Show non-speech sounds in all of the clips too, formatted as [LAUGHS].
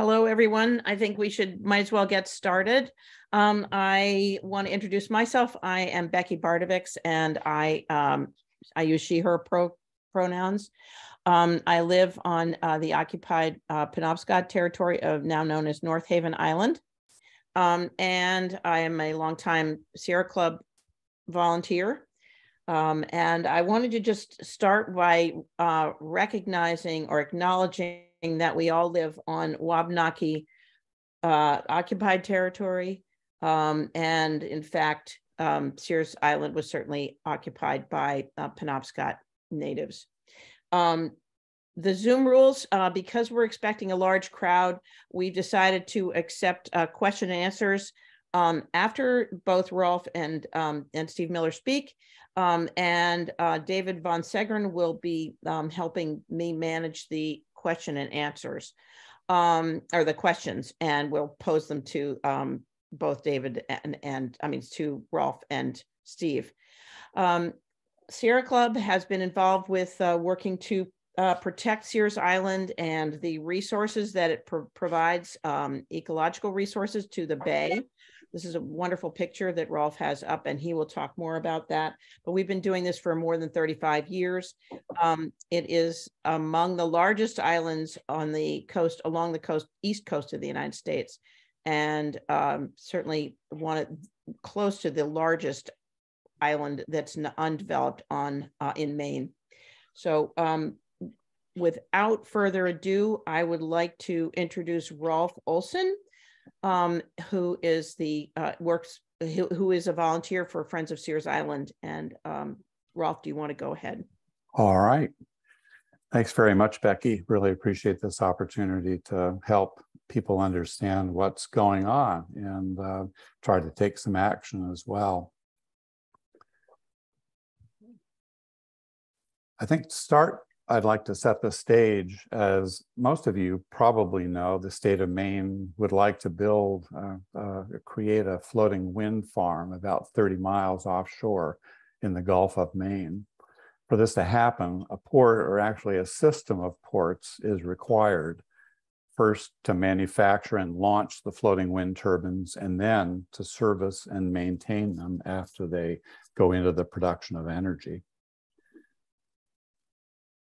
Hello, everyone. I think we should might as well get started. Um, I want to introduce myself. I am Becky Bartovics, and I um, I use she her pro pronouns. Um, I live on uh, the occupied uh, Penobscot territory of now known as North Haven Island, um, and I am a longtime Sierra Club volunteer. Um, and I wanted to just start by uh, recognizing or acknowledging that we all live on Wabanaki uh, occupied territory. Um, and in fact, um, Sears Island was certainly occupied by uh, Penobscot natives. Um, the Zoom rules, uh, because we're expecting a large crowd, we've decided to accept uh, question and answers um, after both Rolf and, um, and Steve Miller speak. Um, and uh, David Von Seggern will be um, helping me manage the question and answers, um, or the questions, and we'll pose them to um, both David and, and I mean, to Rolf and Steve. Um, Sierra Club has been involved with uh, working to uh, protect Sears Island and the resources that it pro provides, um, ecological resources to the bay. This is a wonderful picture that Rolf has up, and he will talk more about that. But we've been doing this for more than 35 years. Um, it is among the largest islands on the coast, along the coast, east coast of the United States, and um, certainly one of, close to the largest island that's undeveloped on uh, in Maine. So um, without further ado, I would like to introduce Rolf Olson um, who is the uh, works who, who is a volunteer for Friends of Sears Island. And um, Rolf, do you want to go ahead? All right. Thanks very much, Becky. Really appreciate this opportunity to help people understand what's going on and uh, try to take some action as well. I think to start I'd like to set the stage. As most of you probably know, the state of Maine would like to build, uh, uh, create a floating wind farm about 30 miles offshore in the Gulf of Maine. For this to happen, a port, or actually a system of ports, is required. First, to manufacture and launch the floating wind turbines, and then to service and maintain them after they go into the production of energy.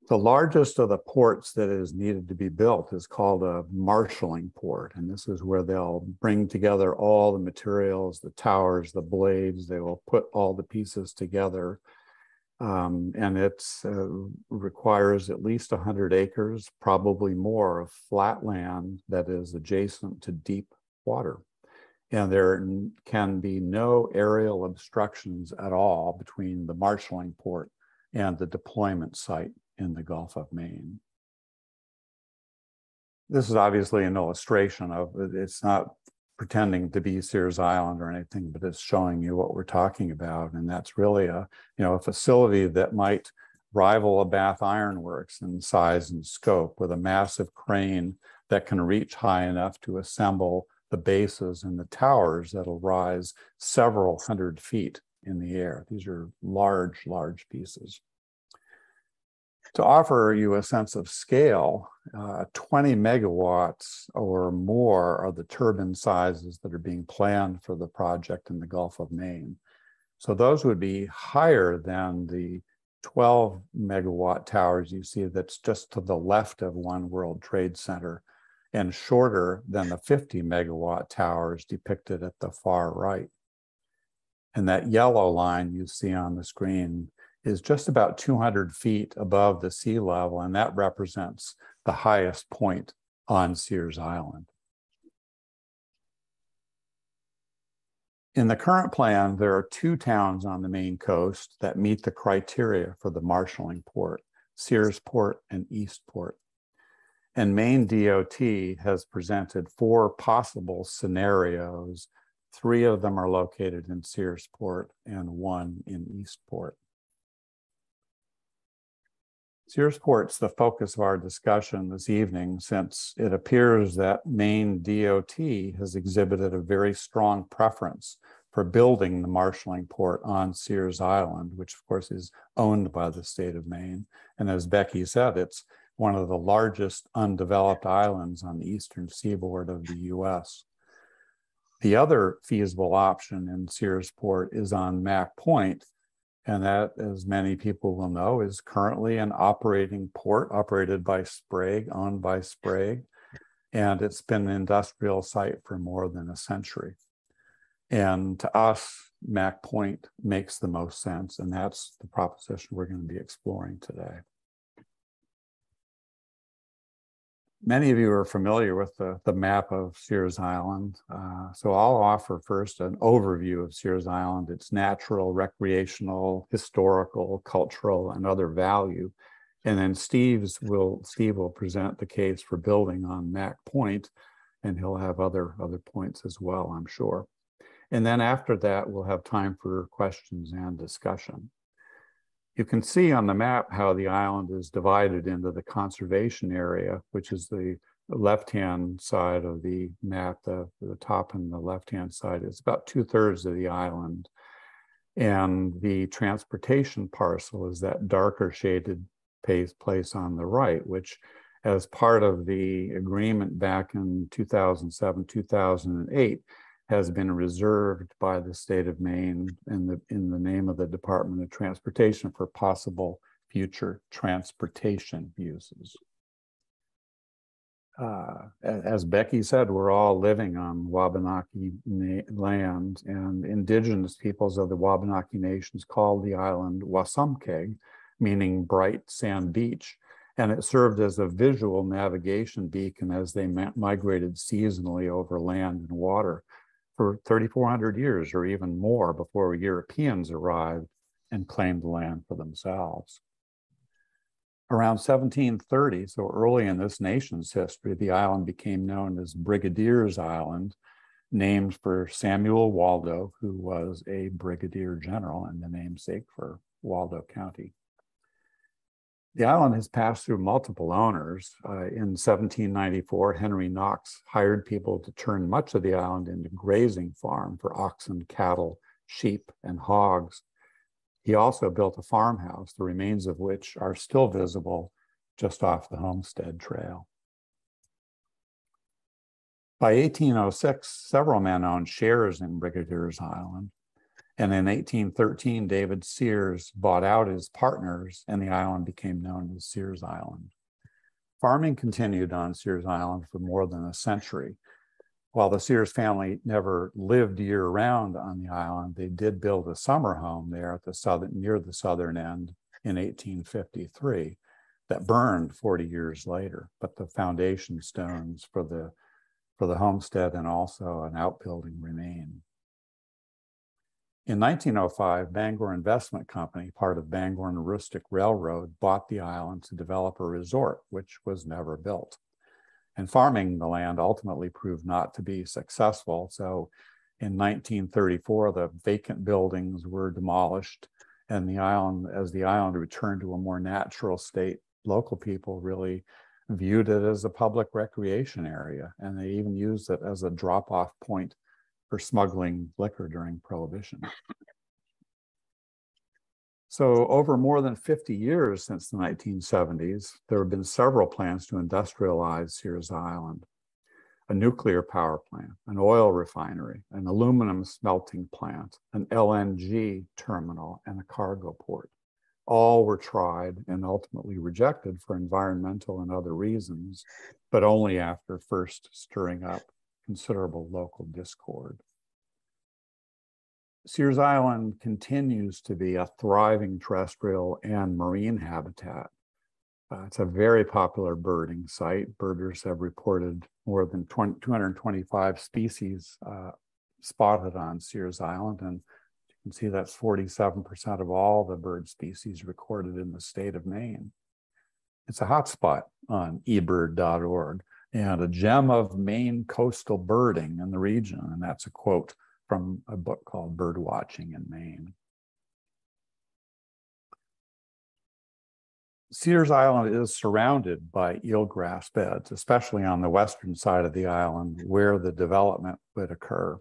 The largest of the ports that is needed to be built is called a marshalling port. And this is where they'll bring together all the materials, the towers, the blades, they will put all the pieces together. Um, and it uh, requires at least 100 acres, probably more, of flat land that is adjacent to deep water. And there can be no aerial obstructions at all between the marshalling port and the deployment site in the Gulf of Maine. This is obviously an illustration of it's not pretending to be Sears Island or anything, but it's showing you what we're talking about. And that's really a, you know, a facility that might rival a Bath Iron Works in size and scope with a massive crane that can reach high enough to assemble the bases and the towers that'll rise several hundred feet in the air. These are large, large pieces to offer you a sense of scale, uh, 20 megawatts or more are the turbine sizes that are being planned for the project in the Gulf of Maine. So those would be higher than the 12 megawatt towers you see that's just to the left of One World Trade Center and shorter than the 50 megawatt towers depicted at the far right. And that yellow line you see on the screen is just about 200 feet above the sea level, and that represents the highest point on Sears Island. In the current plan, there are two towns on the Maine coast that meet the criteria for the marshalling port, Searsport and Eastport. And Maine DOT has presented four possible scenarios. Three of them are located in Searsport and one in Eastport. Searsport's the focus of our discussion this evening since it appears that Maine DOT has exhibited a very strong preference for building the marshalling port on Sears Island, which of course is owned by the state of Maine. And as Becky said, it's one of the largest undeveloped islands on the eastern seaboard of the US. The other feasible option in Searsport is on Mack Point, and that, as many people will know, is currently an operating port operated by Sprague, owned by Sprague, and it's been an industrial site for more than a century. And to us, Mack Point makes the most sense, and that's the proposition we're going to be exploring today. Many of you are familiar with the, the map of Sears Island, uh, so I'll offer first an overview of Sears Island, its natural, recreational, historical, cultural, and other value. And then Steve's will Steve will present the case for building on Mack Point, and he'll have other other points as well, I'm sure. And then after that, we'll have time for questions and discussion. You can see on the map how the island is divided into the conservation area, which is the left-hand side of the map, the, the top and the left-hand side. It's about two thirds of the island. And the transportation parcel is that darker shaded place on the right, which as part of the agreement back in 2007, 2008, has been reserved by the state of Maine in the, in the name of the Department of Transportation for possible future transportation uses. Uh, as Becky said, we're all living on Wabanaki land, and indigenous peoples of the Wabanaki nations called the island Wasumkeag, meaning bright sand beach, and it served as a visual navigation beacon as they migrated seasonally over land and water for 3,400 years or even more before Europeans arrived and claimed the land for themselves. Around 1730, so early in this nation's history, the island became known as Brigadier's Island, named for Samuel Waldo, who was a brigadier general and the namesake for Waldo County. The island has passed through multiple owners. Uh, in 1794, Henry Knox hired people to turn much of the island into grazing farm for oxen, cattle, sheep, and hogs. He also built a farmhouse, the remains of which are still visible just off the Homestead Trail. By 1806, several men owned shares in Brigadier's Island. And in 1813, David Sears bought out his partners, and the island became known as Sears Island. Farming continued on Sears Island for more than a century. While the Sears family never lived year round on the island, they did build a summer home there at the southern, near the southern end in 1853 that burned 40 years later. But the foundation stones for the, for the homestead and also an outbuilding remain. In 1905, Bangor Investment Company, part of Bangor and Aroostook Railroad, bought the island to develop a resort, which was never built. And farming the land ultimately proved not to be successful. So in 1934, the vacant buildings were demolished, and the island, as the island returned to a more natural state, local people really viewed it as a public recreation area, and they even used it as a drop off point for smuggling liquor during Prohibition. So over more than 50 years since the 1970s, there have been several plans to industrialize Sears Island. A nuclear power plant, an oil refinery, an aluminum smelting plant, an LNG terminal, and a cargo port. All were tried and ultimately rejected for environmental and other reasons, but only after first stirring up considerable local discord. Sears Island continues to be a thriving terrestrial and marine habitat. Uh, it's a very popular birding site. Birders have reported more than 20, 225 species uh, spotted on Sears Island. And you can see that's 47% of all the bird species recorded in the state of Maine. It's a hotspot on ebird.org and a gem of Maine coastal birding in the region. And that's a quote from a book called Bird Watching in Maine. Sears Island is surrounded by eelgrass beds, especially on the western side of the island where the development would occur.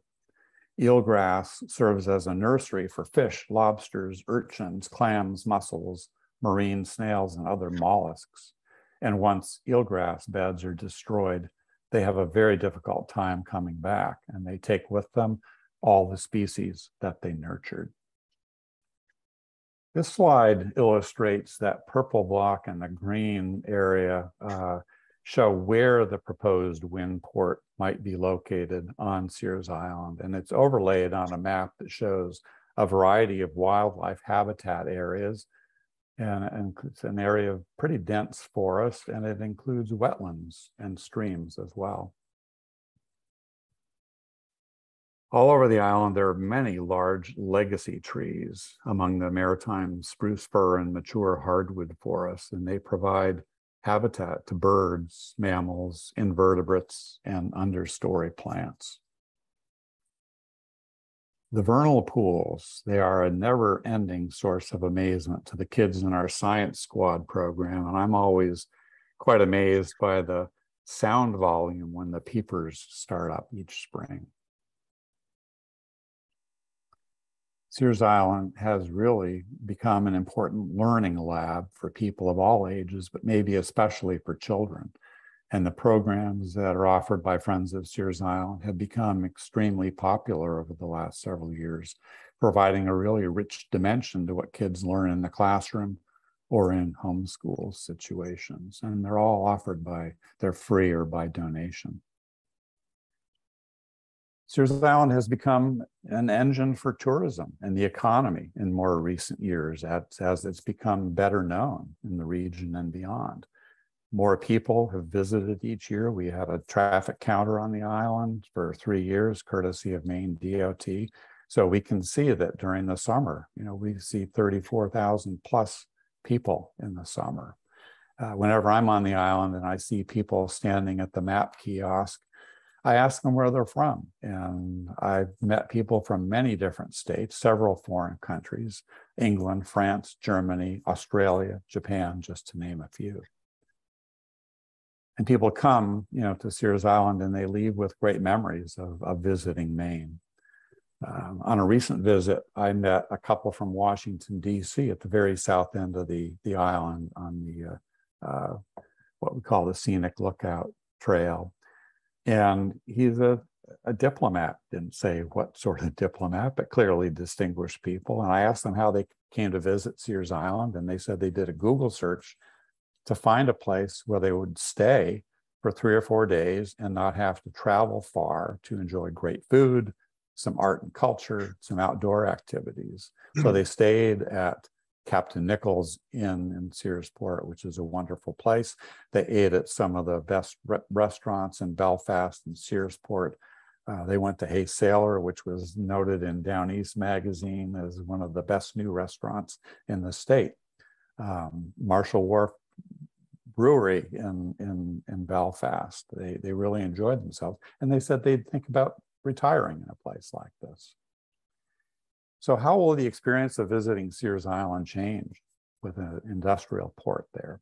Eelgrass serves as a nursery for fish, lobsters, urchins, clams, mussels, marine snails, and other mollusks. And once eelgrass beds are destroyed, they have a very difficult time coming back and they take with them all the species that they nurtured. This slide illustrates that purple block and the green area uh, show where the proposed wind port might be located on Sears Island. And it's overlaid on a map that shows a variety of wildlife habitat areas. And, and it's an area of pretty dense forest, and it includes wetlands and streams as well. All over the island, there are many large legacy trees among the maritime spruce fir and mature hardwood forests, and they provide habitat to birds, mammals, invertebrates, and understory plants. The vernal pools, they are a never ending source of amazement to the kids in our science squad program. And I'm always quite amazed by the sound volume when the peepers start up each spring. Sears Island has really become an important learning lab for people of all ages, but maybe especially for children. And the programs that are offered by Friends of Sears Island have become extremely popular over the last several years, providing a really rich dimension to what kids learn in the classroom or in homeschool situations. And they're all offered by, they're free or by donation. Sears Island has become an engine for tourism and the economy in more recent years as, as it's become better known in the region and beyond. More people have visited each year. We had a traffic counter on the island for three years, courtesy of Maine DOT. So we can see that during the summer, you know, we see 34,000 plus people in the summer. Uh, whenever I'm on the island and I see people standing at the map kiosk I ask them where they're from. And I've met people from many different states, several foreign countries England, France, Germany, Australia, Japan, just to name a few. And people come, you know, to Sears Island and they leave with great memories of, of visiting Maine. Um, on a recent visit, I met a couple from Washington, D.C., at the very south end of the, the island on the uh, uh, what we call the Scenic Lookout Trail. And he's a, a diplomat, didn't say what sort of [LAUGHS] diplomat, but clearly distinguished people. And I asked them how they came to visit Sears Island, and they said they did a Google search to find a place where they would stay for three or four days and not have to travel far to enjoy great food, some art and culture, some outdoor activities. So they stayed at Captain Nickels Inn in Searsport, which is a wonderful place. They ate at some of the best re- restaurants in Belfast and Searsport. Uh, they went to Hey Sailor, which was noted in Down East magazine as one of the best new restaurants in the state. Um, Marshall Wharf Brewery in, in, in Belfast. They, they really enjoyed themselves. And they said they'd think about retiring in a place like this. So how will the experience of visiting Sears Island change with an industrial port there?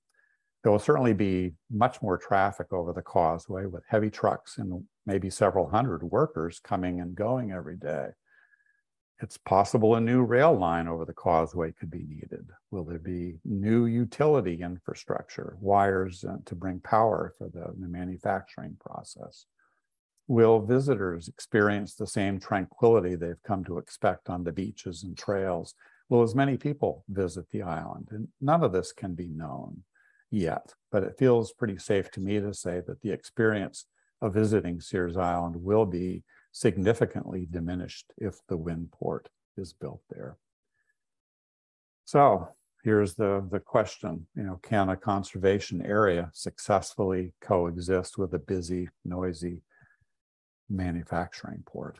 There will certainly be much more traffic over the causeway with heavy trucks and maybe several hundred workers coming and going every day. It's possible a new rail line over the causeway could be needed. Will there be new utility infrastructure, wires uh, to bring power for the, the manufacturing process? Will visitors experience the same tranquility they've come to expect on the beaches and trails? Will as many people visit the island? And none of this can be known yet, but it feels pretty safe to me to say that the experience of visiting Sears Island will be significantly diminished if the wind port is built there. So here's the, the question, you know, can a conservation area successfully coexist with a busy, noisy manufacturing port.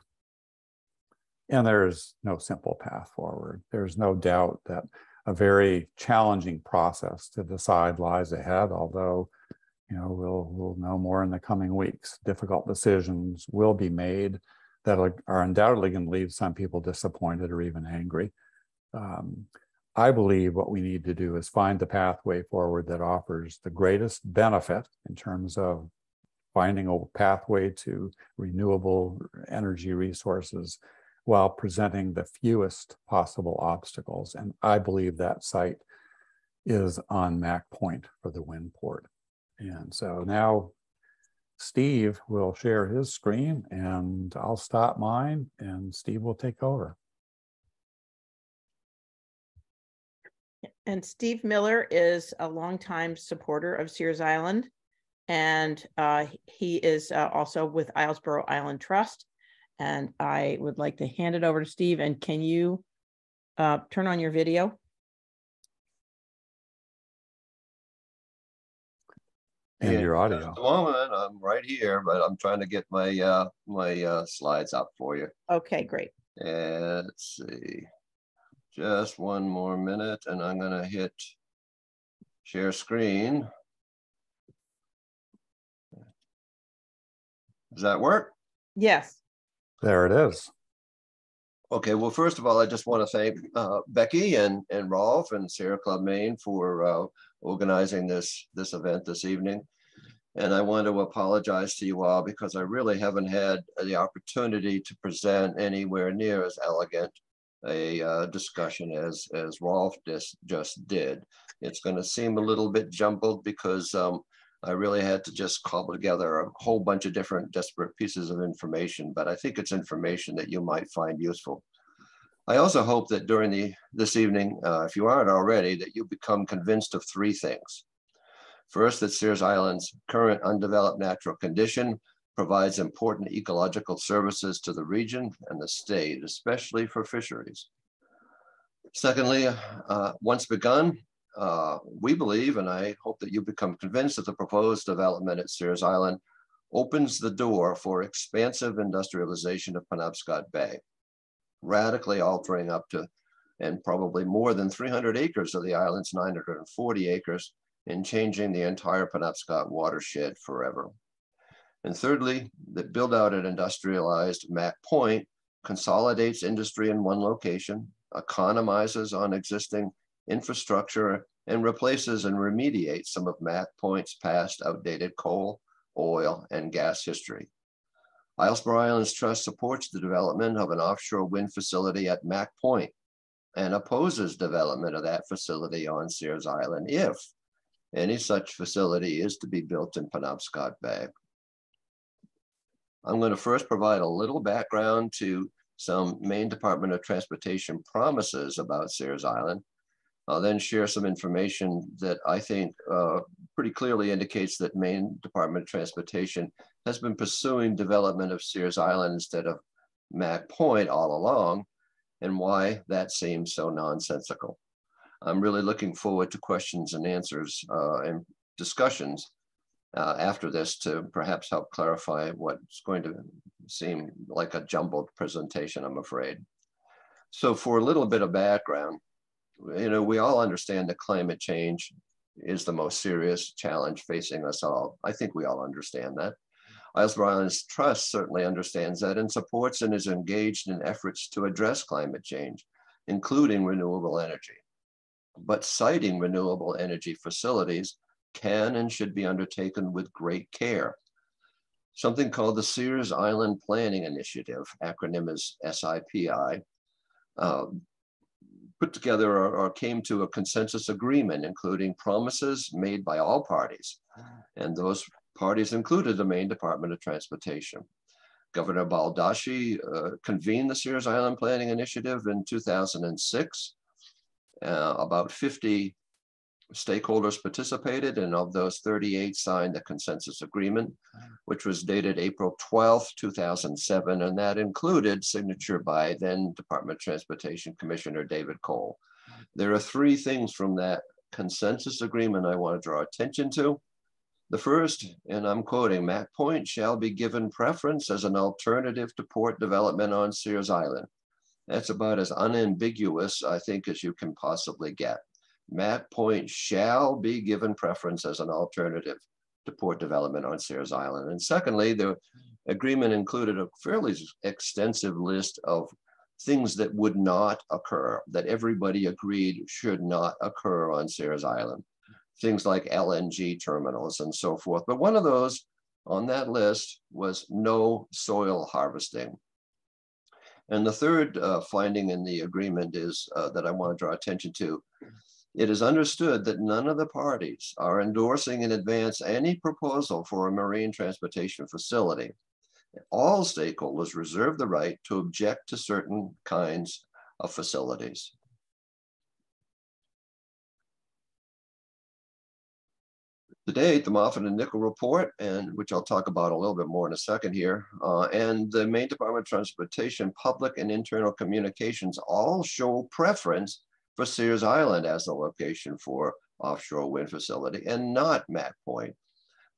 And there's no simple path forward. There's no doubt that a very challenging process to decide lies ahead, although you know we'll we'll know more in the coming weeks. Difficult decisions will be made that are, undoubtedly going to leave some people disappointed or even angry. Um, I believe what we need to do is find the pathway forward that offers the greatest benefit in terms of finding a pathway to renewable energy resources while presenting the fewest possible obstacles. And I believe that site is on Mack Point for the wind port. And so now Steve will share his screen and I'll stop mine and Steve will take over. And Steve Miller is a longtime supporter of Sears Island. And uh, he is uh, also with Islesboro Island Trust. And I would like to hand it over to Steve. And can you uh, turn on your video? And your Just audio. a moment, I'm right here, but I'm trying to get my, uh, my, uh, slides up for you. Okay, great. And let's see. Just one more minute and I'm gonna hit share screen. Does that work? Yes. There it is. Okay, well, first of all, I just want to thank uh, Becky and, and Rolf and Sierra Club Maine for uh, organizing this, this event this evening. And I want to apologize to you all because I really haven't had the opportunity to present anywhere near as elegant a uh, discussion as, as Rolf just, just did. It's going to seem a little bit jumbled because um, I really had to just cobble together a whole bunch of different disparate pieces of information, but I think it's information that you might find useful. I also hope that during the this evening, uh, if you aren't already, that you become convinced of three things. First, that Sears Island's current undeveloped natural condition provides important ecological services to the region and the state, especially for fisheries. Secondly, uh, once begun, uh, we believe, and I hope that you become convinced that the proposed development at Sears Island opens the door for expansive industrialization of Penobscot Bay, radically altering up to and probably more than 300 acres of the island's 940 acres and changing the entire Penobscot watershed forever. And thirdly, the build out an industrialized Mack Point consolidates industry in one location, economizes on existing infrastructure and replaces and remediates some of Mack Point's past outdated coal, oil, and gas history. Islesboro Islands Trust supports the development of an offshore wind facility at Mack Point and opposes development of that facility on Sears Island if any such facility is to be built in Penobscot Bay. I'm going to first provide a little background to some Maine Department of Transportation promises about Sears Island. I'll then share some information that I think uh, pretty clearly indicates that Maine Department of Transportation has been pursuing development of Sears Island instead of Mack Point all along, and why that seems so nonsensical. I'm really looking forward to questions and answers uh, and discussions uh, after this to perhaps help clarify what's going to seem like a jumbled presentation, I'm afraid. So for a little bit of background, you know, we all understand that climate change is the most serious challenge facing us all. I think we all understand that. Islesboro Islands Trust certainly understands that and supports and is engaged in efforts to address climate change, including renewable energy. But siting renewable energy facilities can and should be undertaken with great care. Something called the Sears Island Planning Initiative, acronym is SIPI, uh, put together or, or, came to a consensus agreement, including promises made by all parties. And those parties included the Maine Department of Transportation. Governor Baldacci uh, convened the Sears Island Planning Initiative in 2006. Uh, about 50 stakeholders participated, and of those, 38 signed the consensus agreement, which was dated April 12, 2007, and that included signature by then Department of Transportation Commissioner David Cole. There are three things from that consensus agreement I want to draw attention to. The first, and I'm quoting, Mack Point shall be given preference as an alternative to port development on Sears Island. That's about as unambiguous, I think, as you can possibly get. Mack Point shall be given preference as an alternative to port development on Sears Island. And secondly, the agreement included a fairly extensive list of things that would not occur, that everybody agreed should not occur on Sears Island. Things like LNG terminals and so forth. But one of those on that list was no soil harvesting. And the third uh, finding in the agreement is uh, that I want to draw attention to It is understood that none of the parties are endorsing in advance any proposal for a marine transportation facility. All stakeholders reserve the right to object to certain kinds of facilities. To date, the Moffatt and Nichol report, and which I'll talk about a little bit more in a second here, uh, and the Maine Department of Transportation public and internal communications all show preference for Sears Island as the location for offshore wind facility and not Mack Point.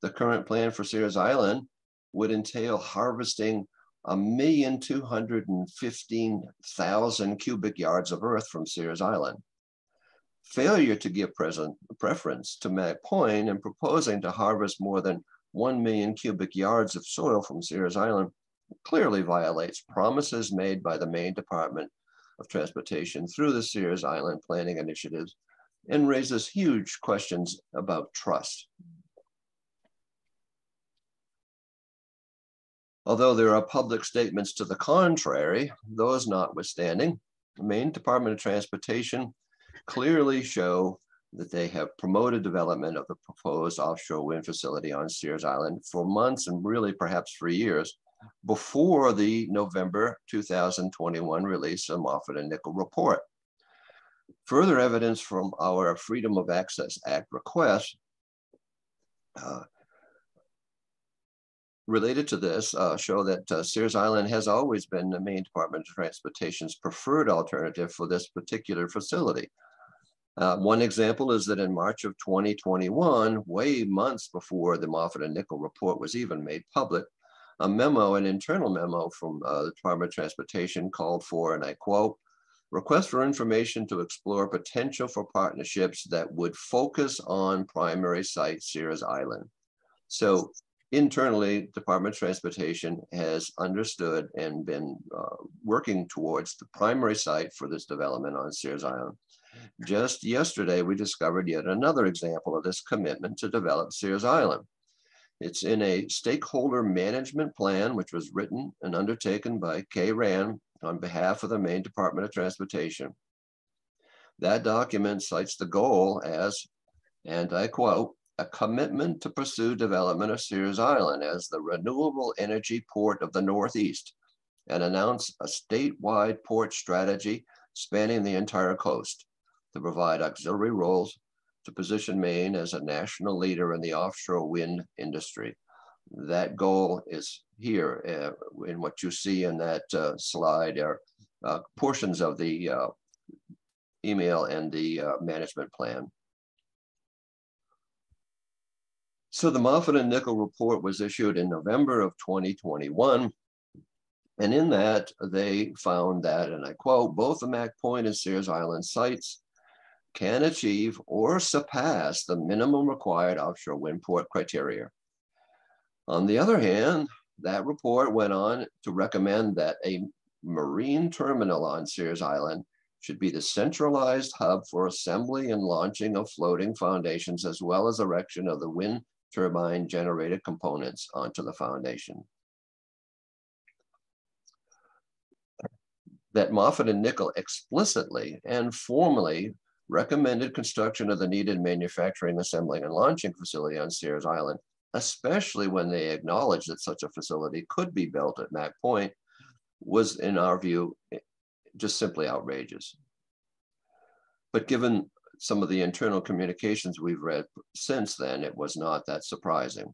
The current plan for Sears Island would entail harvesting a million two hundred and fifteen thousand cubic yards of earth from Sears Island failure to give present preference to Mack Point and proposing to harvest more than 1 million cubic yards of soil from Sears Island clearly violates promises made by the Maine Department of Transportation through the Sears Island Planning Initiatives and raises huge questions about trust. Although there are public statements to the contrary, those notwithstanding, the Maine Department of Transportation clearly show that they have promoted development of the proposed offshore wind facility on Sears Island for months and really perhaps for years before the November 2021 release of Moffatt and Nichol report. Further evidence from our Freedom of Access Act request uh, related to this uh, show that uh, Sears Island has always been the Maine Department of Transportation's preferred alternative for this particular facility. Uh, one example is that in March of 2021, way months before the Moffatt and Nichol report was even made public, a memo, an internal memo from uh, the Department of Transportation called for, and I quote, request for information to explore potential for partnerships that would focus on primary site Sears Island. So internally, Department of Transportation has understood and been uh, working towards the primary site for this development on Sears Island. Just yesterday, we discovered yet another example of this commitment to develop Sears Island. It's in a stakeholder management plan, which was written and undertaken by Kay on behalf of the Maine Department of Transportation. That document cites the goal as, and I quote, a commitment to pursue development of Sears Island as the renewable energy port of the Northeast and announce a statewide port strategy spanning the entire coast to provide auxiliary roles to position Maine as a national leader in the offshore wind industry. That goal is here uh, in what you see in that uh, slide are uh, portions of the uh, email and the uh, management plan. So the Moffatt and Nichol report was issued in November of 2021. And in that, they found that, and I quote, both the Mack Point and Sears Island sites can achieve or surpass the minimum required offshore wind port criteria. On the other hand, that report went on to recommend that a marine terminal on Sears Island should be the centralized hub for assembly and launching of floating foundations, as well as erection of the wind turbine generated components onto the foundation. That Moffatt and Nichol explicitly and formally recommended construction of the needed manufacturing, assembling, and launching facility on Sears Island, especially when they acknowledged that such a facility could be built at Mack Point, was, in our view, eh, just simply outrageous. But given some of the internal communications we've read since then, it was not that surprising.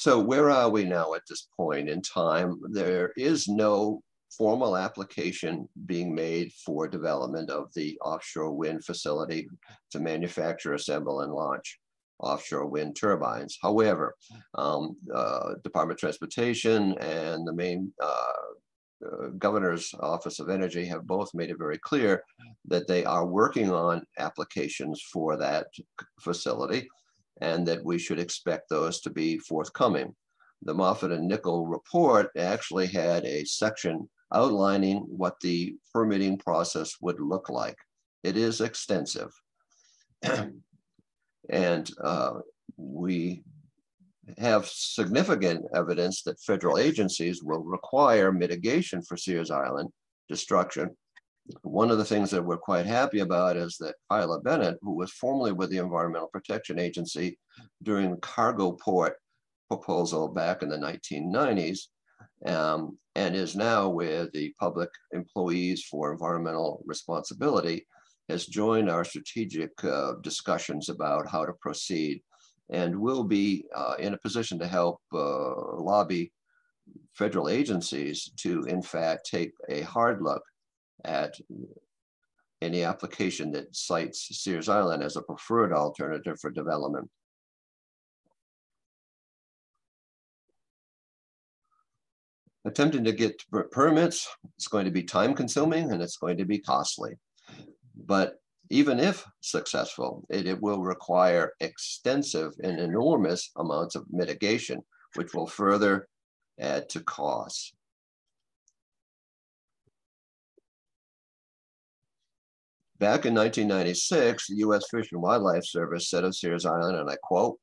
So where are we now at this point in time? There is no formal application being made for development of the offshore wind facility to manufacture, assemble, and launch offshore wind turbines. However, um, uh, Department of Transportation and the Maine uh, uh, Governor's Office of Energy have both made it very clear that they are working on applications for that facility and that we should expect those to be forthcoming. The Moffatt and Nichol report actually had a section outlining what the permitting process would look like. It is extensive. [CLEARS THROAT] and uh, we have significant evidence that federal agencies will require mitigation for Sears Island destruction. One of the things that we're quite happy about is that Kyla Bennett, who was formerly with the Environmental Protection Agency during the cargo port proposal back in the 1990s, um, and is now with the Public Employees for Environmental Responsibility, has joined our strategic uh, discussions about how to proceed and will be uh, in a position to help uh, lobby federal agencies to, in fact, take a hard look at any application that cites Sears Island as a preferred alternative for development. Attempting to get permits, is going to be time consuming and it's going to be costly. But even if successful, it, it will require extensive and enormous amounts of mitigation, which will further add to costs. Back in 1996, the U.S. Fish and Wildlife Service said of Sears Island, and I quote,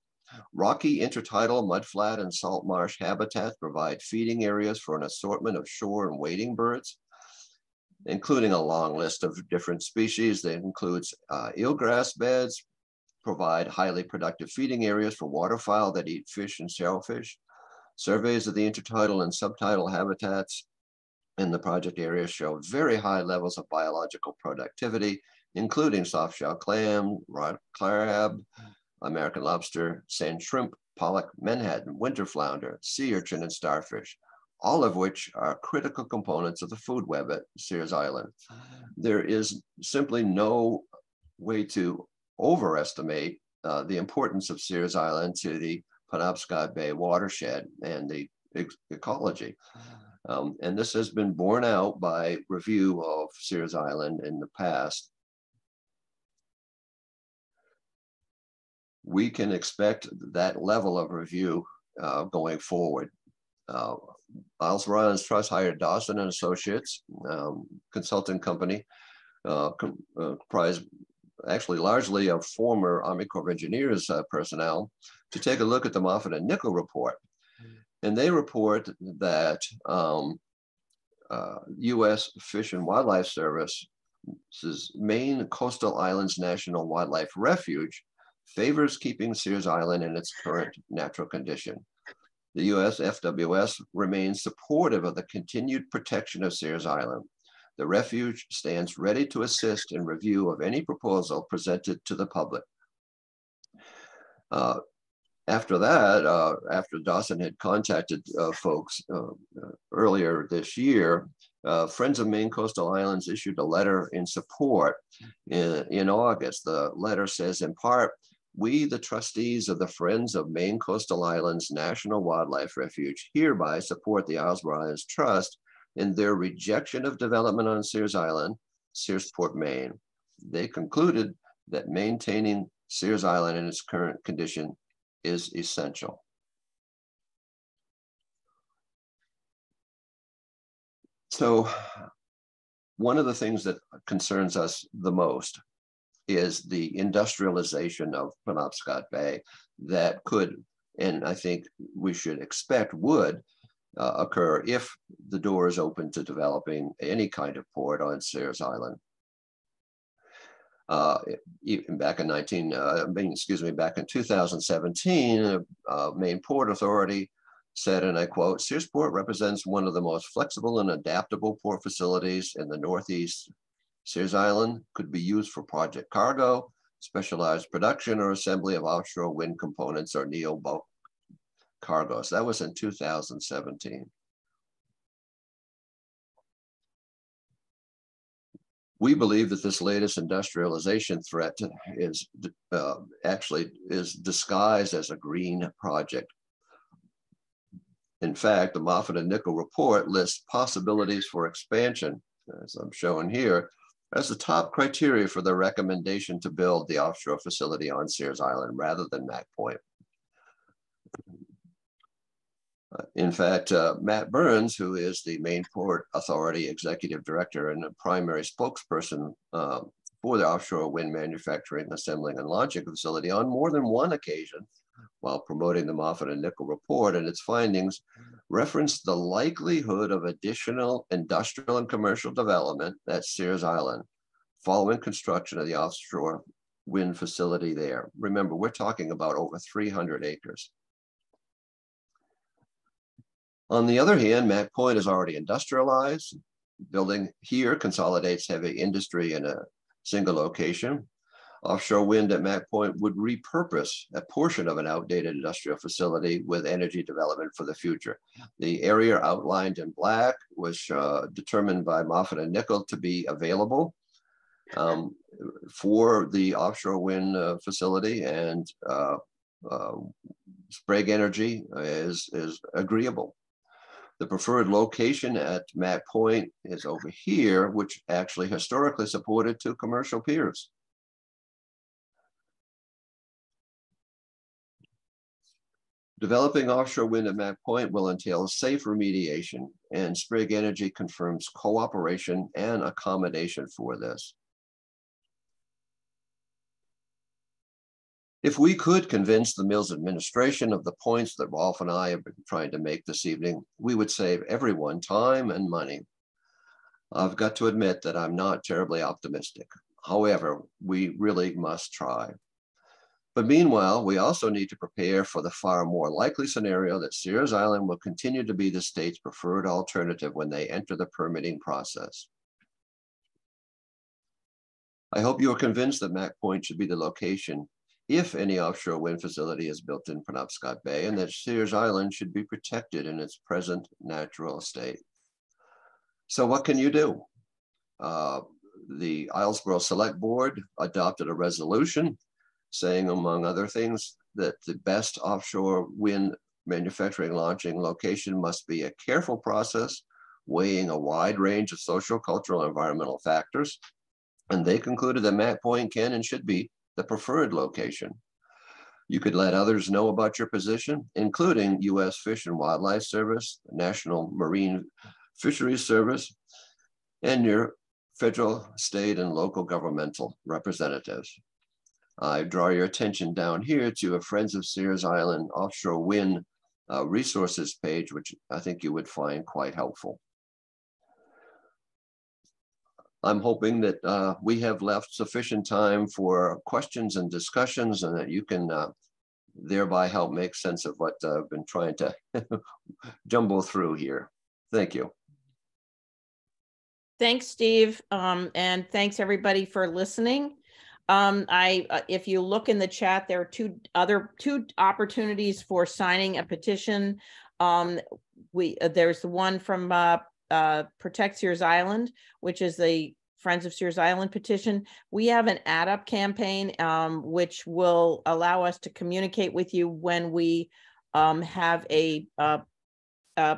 rocky intertidal mudflat and salt marsh habitats provide feeding areas for an assortment of shore and wading birds, including a long list of different species that includes uh, eelgrass beds, provide highly productive feeding areas for waterfowl that eat fish and shellfish. Surveys of the intertidal and subtidal habitats in the project area show very high levels of biological productivity, including softshell clam, rock crab, American lobster, sand shrimp, pollock, menhaden, winter flounder, sea urchin, and starfish all of which are critical components of the food web at Sears Island. There is simply no way to overestimate uh, the importance of Sears Island to the Penobscot Bay watershed and the ecology. Um, and this has been borne out by review of Sears Island in the past. We can expect that level of review uh, going forward. Uh, Isles Islands Trust hired Dawson and Associates, um, consulting company, uh, com uh, comprised actually largely of former Army Corps of Engineers uh, personnel, to take a look at the Moffatt and Nichol report. And they report that um, U.S. Uh, Fish and Wildlife Service's Maine Coastal Islands National Wildlife Refuge favors keeping Sears Island in its current natural condition. The US FWS remains supportive of the continued protection of Sears Island. The refuge stands ready to assist in review of any proposal presented to the public. Uh, after that, uh, after Dawson had contacted uh, folks uh, earlier this year, uh, Friends of Maine Coastal Islands issued a letter in support in, in August. The letter says, in part, we, the trustees of the Friends of Maine Coastal Islands National Wildlife Refuge, hereby support the Islesboro Islands Trust in their rejection of development on Sears Island, Searsport, Maine. They concluded that maintaining Sears Island in its current condition is essential. So one of the things that concerns us the most is the industrialization of Penobscot Bay that could, and I think we should expect would, uh, occur if the door is open to developing any kind of port on Sears Island. Uh, back in 19, uh, excuse me, back in 2017, uh, Maine Port Authority said, and I quote, Searsport represents one of the most flexible and adaptable port facilities in the Northeast Sears Island could be used for project cargo, specialized production or assembly of offshore wind components or neo bulk cargoes. That was in 2017. We believe that this latest industrialization threat is uh, actually is disguised as a green project. In fact, the Moffatt and Nichol report lists possibilities for expansion, as I'm showing here, as the top criteria for the recommendation to build the offshore facility on Sears Island rather than Mack Point. In fact, uh, Matt Burns, who is the Maine Port Authority Executive Director and the primary spokesperson uh, for the offshore wind manufacturing, assembling, and launching facility on more than one occasion, while promoting the Moffatt and Nichol report and its findings, referenced the likelihood of additional industrial and commercial development at Sears Island following construction of the offshore wind facility there. Remember, we're talking about over 300 acres. On the other hand, Mack Point is already industrialized. Building here consolidates heavy industry in a single location. Offshore wind at Mack Point would repurpose a portion of an outdated industrial facility with energy development for the future. The area outlined in black was uh, determined by Moffatt and Nichol to be available um, for the offshore wind uh, facility and uh, uh Sprague Energy is, is agreeable. The preferred location at Mack Point is over here, which actually historically supported two commercial piers. Developing offshore wind at Mack Point will entail safe remediation, and Sprague Energy confirms cooperation and accommodation for this. If we could convince the Mills administration of the points that Rolf and I have been trying to make this evening, we would save everyone time and money. I've got to admit that I'm not terribly optimistic. However, we really must try. But meanwhile, we also need to prepare for the far more likely scenario that Sears Island will continue to be the state's preferred alternative when they enter the permitting process. I hope you are convinced that Mack Point should be the location if any offshore wind facility is built in Penobscot Bay and that Sears Island should be protected in its present natural state. So what can you do? Uh, the Islesboro Select Board adopted a resolution saying, among other things, that the best offshore wind manufacturing launching location must be a careful process weighing a wide range of social, cultural, and environmental factors. And they concluded that Mack Point can and should be the preferred location. You could let others know about your position, including U.S. Fish and Wildlife Service, National Marine Fisheries Service, and your federal, state, and local governmental representatives. I draw your attention down here to a Friends of Sears Island offshore wind uh, resources page, which I think you would find quite helpful. I'm hoping that uh, we have left sufficient time for questions and discussions and that you can uh, thereby help make sense of what uh, I've been trying to [LAUGHS] jumble through here. Thank you. Thanks, Steve. Um, and thanks everybody for listening. Um, I, uh, if you look in the chat, there are two other two opportunities for signing a petition. Um, we uh, there's the one from uh, uh, Protect Sears Island, which is the Friends of Sears Island petition. We have an add up campaign, um, which will allow us to communicate with you when we um, have a, a,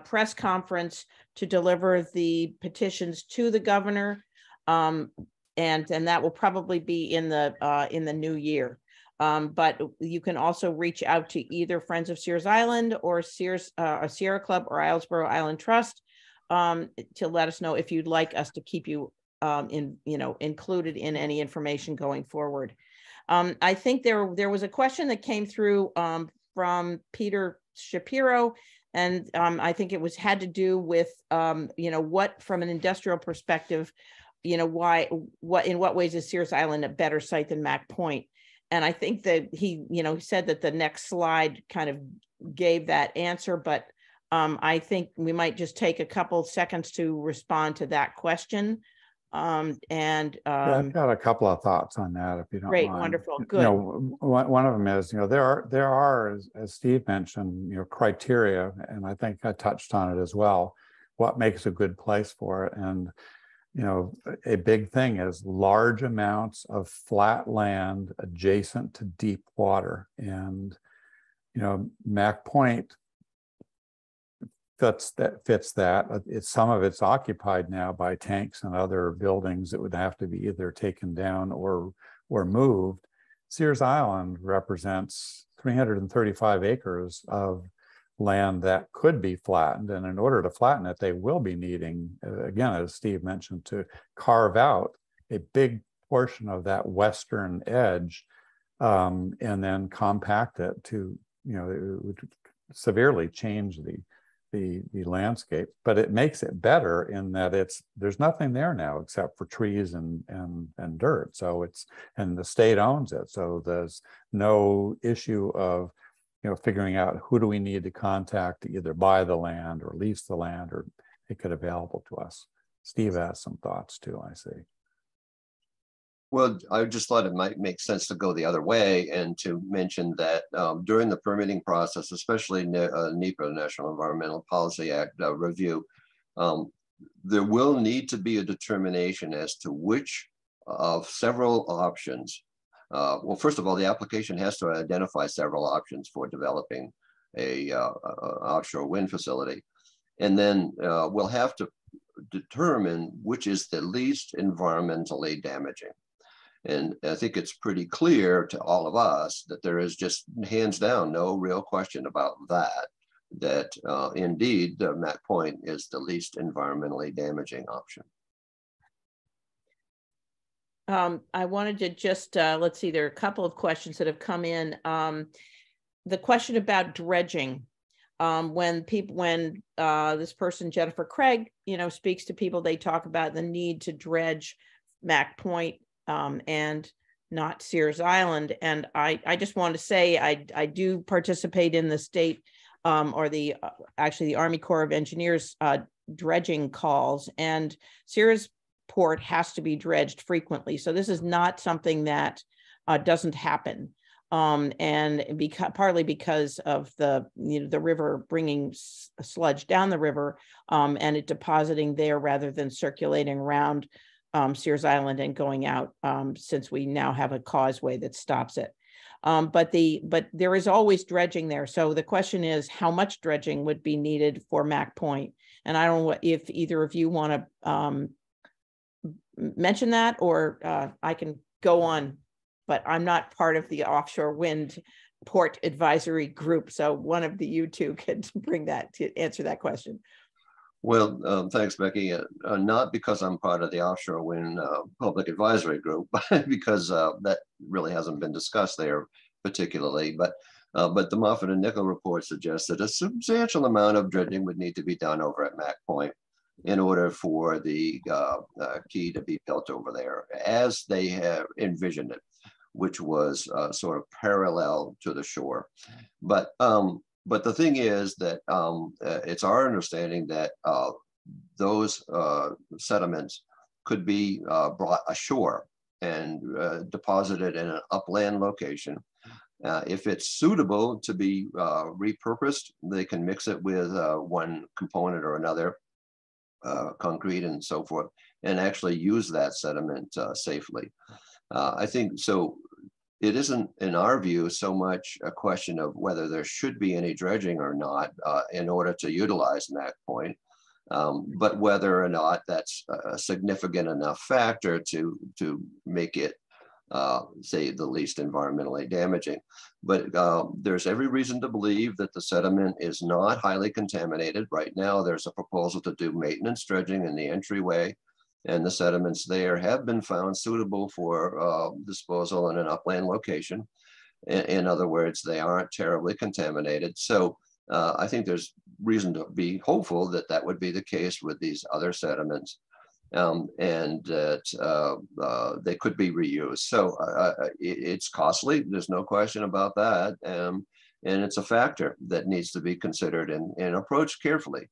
press conference to deliver the petitions to the governor. Um, and, and that will probably be in the uh, in the new year. Um, but you can also reach out to either Friends of Sears Island or Sears, uh, Sierra Club or Islesboro Island Trust um, to let us know if you'd like us to keep you um, in, you know, included in any information going forward. Um, I think there, there was a question that came through um, from Peter Shapiro, and um, I think it was had to do with, um, you know, what from an industrial perspective, you know, why, what, in what ways is Sears Island a better site than Mack Point? And I think that he, you know, he said that the next slide kind of gave that answer, but um, I think we might just take a couple seconds to respond to that question. Um, and Yeah, um, I've got a couple of thoughts on that, if you don't great, mind. wonderful, You good. know, one, one of them is, you know, there are, there are, as, as Steve mentioned, you know, criteria, and I think I touched on it as well. What makes a good place for it? And, you know, a big thing is large amounts of flat land adjacent to deep water. And, you know, Mack Point fits that fits that. Uh, it's some of it's occupied now by tanks and other buildings that would have to be either taken down or or moved. Sears Island represents 335 acres of land that could be flattened. And in order to flatten it, they will be needing, uh, again, as Steve mentioned, to carve out a big portion of that western edge um, and then compact it to you know, it would severely change the the the landscape. But it makes it better in that it's there's nothing there now except for trees and and and dirt. So it's and the state owns it. So there's no issue of you know figuring out who do we need to contact to either buy the land or lease the land or make it available to us. Steve has some thoughts too, I see. Well, I just thought it might make sense to go the other way and to mention that um, during the permitting process, especially uh, NEPA, National Environmental Policy Act uh, review, um, there will need to be a determination as to which of several options. Uh, well, first of all, the application has to identify several options for developing a, uh, offshore wind facility. And then uh, we'll have to determine which is the least environmentally damaging. And I think it's pretty clear to all of us that there is just hands down no real question about that, that uh, indeed the Mack Point is the least environmentally damaging option. Um, I wanted to just, uh, let's see, there are a couple of questions that have come in. Um, the question about dredging, um, when people, when uh, this person, Jennifer Craig, you know, speaks to people, they talk about the need to dredge Mack Point um, and not Sears Island. And I, I just want to say I, I do participate in the state um, or the uh, actually the Army Corps of Engineers uh, dredging calls, and Sears Port has to be dredged frequently. So this is not something that uh, doesn't happen. Um, and because partly because of the you know the river bringing sludge down the river um, and it depositing there rather than circulating around um, Sears Island and going out um, since we now have a causeway that stops it. Um, but the but there is always dredging there. So the question is how much dredging would be needed for Mack Point? And I don't know if either of you want to um, mention that or uh, I can go on, but I'm not part of the offshore wind port advisory group. So one of the you two [LAUGHS] could bring that to answer that question. Well, um, thanks, Becky. Uh, uh, not because I'm part of the offshore wind uh, public advisory group, [LAUGHS] but because uh, that really hasn't been discussed there particularly. But uh, but the Moffatt and Nichol report suggests that a substantial amount of dredging would need to be done over at Mack Point in order for the quay to be built over there, as they have envisioned it, which was sort of parallel to the shore. But um, but the thing is that um, uh, it's our understanding that uh, those uh, sediments could be uh, brought ashore and uh, deposited in an upland location. Uh, if it's suitable to be repurposed, they can mix it with one component or another, concrete and so forth, and actually use that sediment safely. I think so it isn't, in our view, so much a question of whether there should be any dredging or not uh, in order to utilize that Point, um, but whether or not that's a significant enough factor to, to make it, uh, say, the least environmentally damaging. But uh, there's every reason to believe that the sediment is not highly contaminated. Right now, there's a proposal to do maintenance dredging in the entryway and the sediments there have been found suitable for uh, disposal in an upland location. In, in, other words, they aren't terribly contaminated. So uh, I think there's reason to be hopeful that that would be the case with these other sediments um, and that uh, uh they could be reused. So uh, it's costly, there's no question about that. Um, and it's a factor that needs to be considered and, and approached carefully.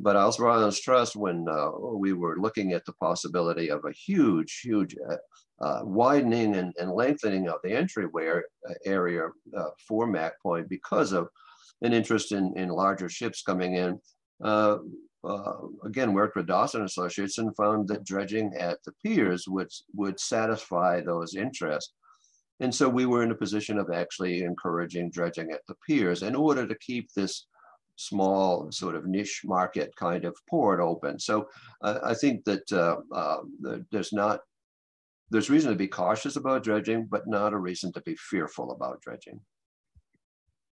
But want to when uh, we were looking at the possibility of a huge, huge uh, uh, widening and, and, lengthening of the entryway uh, area uh, for Mack Point because of an interest in, in larger ships coming in. Uh, again, worked with Dawson Associates and found that dredging at the piers would, would satisfy those interests. And so we were in a position of actually encouraging dredging at the piers in order to keep this small sort of niche market kind of port open. So uh, I think that uh, uh, there's not, there's reason to be cautious about dredging, but not a reason to be fearful about dredging.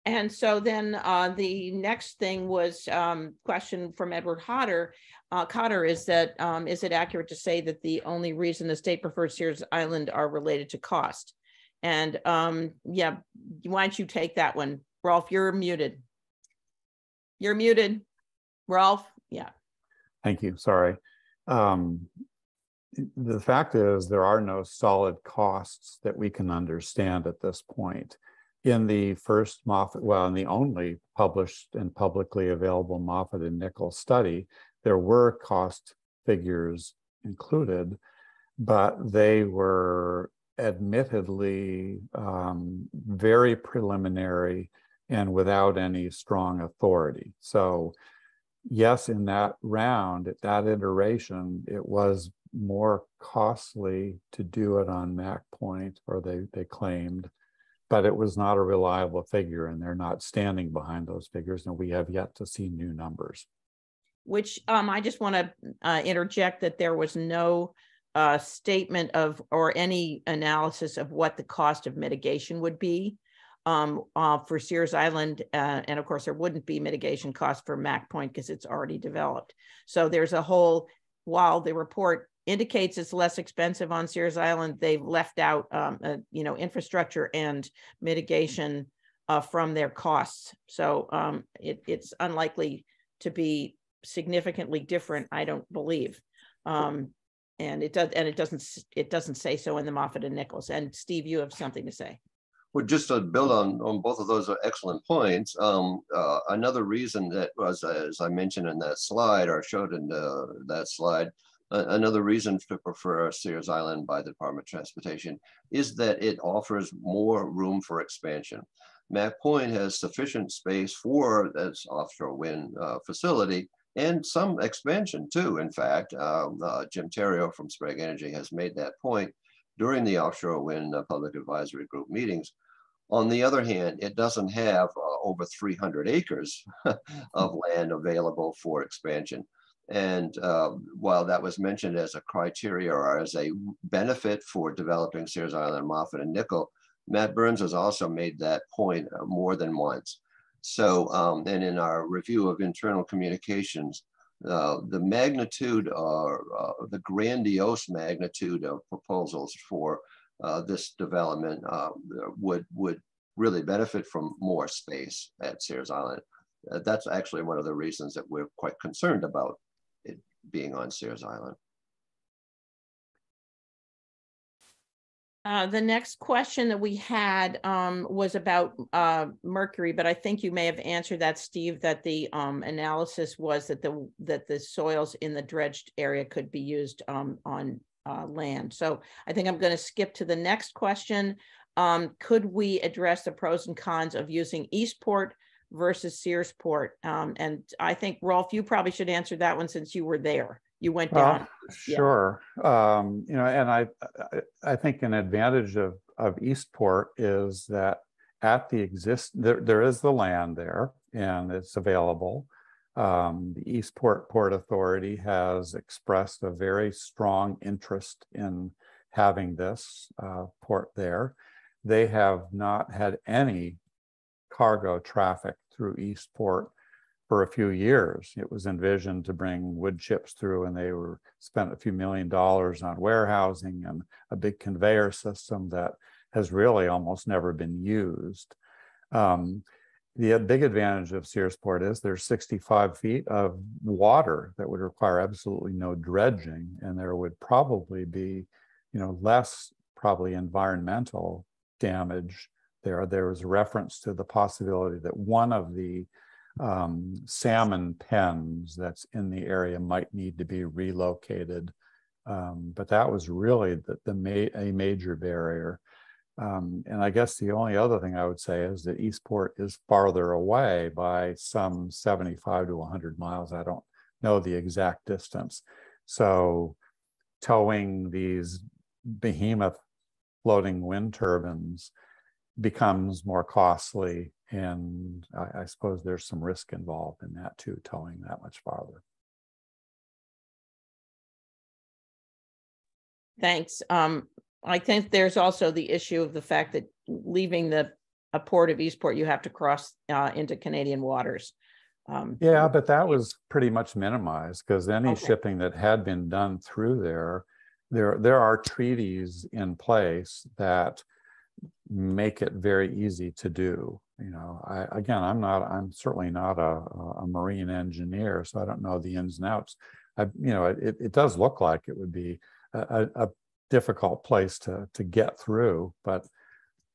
And so then uh, the next thing was um, question from Edward Hodder. Uh, Cotter is that um, is it accurate to say that the only reason the state prefers Sears Island are related to cost? And um, yeah, why don't you take that one Rolf, you're muted. You're muted. Rolf. yeah. Thank you, sorry. Um, the fact is there are no solid costs that we can understand at this point. In the first Moffatt, well, in the only published and publicly available Moffatt and Nichols study, there were cost figures included, but they were admittedly um, very preliminary and without any strong authority. So yes, in that round, at that iteration, it was more costly to do it on Mack Point, or they, they claimed, but it was not a reliable figure, and they're not standing behind those figures, and we have yet to see new numbers. Which um, I just want to uh, interject that there was no uh, statement of or any analysis of what the cost of mitigation would be um, uh, for Sears Island. Uh, and of course, there wouldn't be mitigation costs for Mack Point because it's already developed. So there's a whole, while the report indicates it's less expensive on Sears Island, they've left out, um, uh, you know, infrastructure and mitigation uh, from their costs. So um, it, it's unlikely to be significantly different, I don't believe. Um, and it does, and it doesn't, it doesn't say so in the Moffatt and Nichols. And Steve, you have something to say. Well, just to build on, on both of those excellent points, um, uh, another reason that was, as I mentioned in that slide or showed in the, that slide, uh, another reason to prefer Sears Island by the Department of Transportation is that it offers more room for expansion. Mack Point has sufficient space for this offshore wind uh, facility and some expansion too. In fact, um, uh, Jim Terrio from Sprague Energy has made that point during the offshore wind uh, public advisory group meetings on the other hand, it doesn't have uh, over 300 acres [LAUGHS] of land available for expansion. And uh, while that was mentioned as a criteria or as a benefit for developing Sears Island, Moffatt, and Nichol, Matt Burns has also made that point uh, more than once. So, um, and in our review of internal communications, uh, the magnitude or uh, the grandiose magnitude of proposals for uh, this development uh, would would really benefit from more space at Sears Island. Uh, that's actually one of the reasons that we're quite concerned about it being on Sears Island. Uh, the next question that we had um, was about uh, mercury, but I think you may have answered that, Steve. That the um, analysis was that the that the soils in the dredged area could be used um, on uh, land. So I think I'm going to skip to the next question. Um, could we address the pros and cons of using Eastport versus Searsport? Um, and I think Rolf, you probably should answer that one since you were there. You went down. Well, sure. Yeah. Um, you know, and I, I, I think an advantage of of Eastport is that at the exist there, there is the land there and it's available. Um, the Eastport Port Authority has expressed a very strong interest in having this uh, port there. They have not had any cargo traffic through Eastport for a few years. It was envisioned to bring wood chips through, and they were spent a few million dollars on warehousing and a big conveyor system that has really almost never been used. Um, the big advantage of Searsport is there's 65 feet of water that would require absolutely no dredging, and there would probably be, you know, less probably environmental damage there. There was reference to the possibility that one of the um, salmon pens that's in the area might need to be relocated, um, but that was really the, the ma a major barrier. Um, and I guess the only other thing I would say is that Eastport is farther away by some 75 to 100 miles. I don't know the exact distance. So towing these behemoth floating wind turbines becomes more costly. And I, I suppose there's some risk involved in that too, towing that much farther. Thanks. Um, I think there's also the issue of the fact that leaving the a port of Eastport, you have to cross uh, into Canadian waters. Um, yeah, but that was pretty much minimized because any okay. shipping that had been done through there, there there are treaties in place that make it very easy to do. you know, I, again, I'm not, I'm certainly not a, a marine engineer, so I don't know the ins and outs. I, you know, it, it does look like it would be a, a difficult place to, to get through, but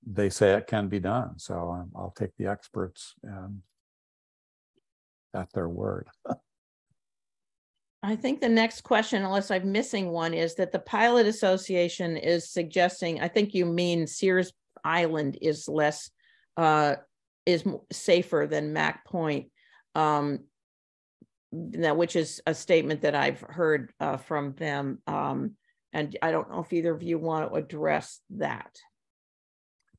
they say it can be done. So I'll take the experts um, at their word. I think the next question, unless I'm missing one, is that the pilot association is suggesting, I think you mean Sears Island is less, uh, is safer than Mack Point. Um, that which is a statement that I've heard uh, from them. Um, and I don't know if either of you want to address that.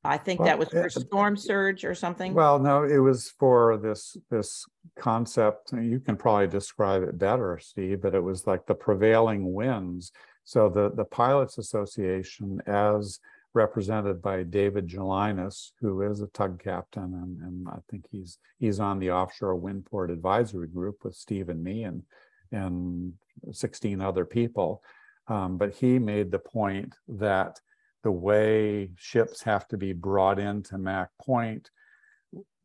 I think Well, that was for storm surge or something. Well, no, it was for this, this concept, you can probably describe it better, Steve, but it was like the prevailing winds. So the, the Pilots Association, as represented by David Gelinas, who is a tug captain, and, and I think he's, he's on the Offshore Windport Advisory Group with Steve and me and, and 16 other people. Um, but he made the point that the way ships have to be brought into Mack Point,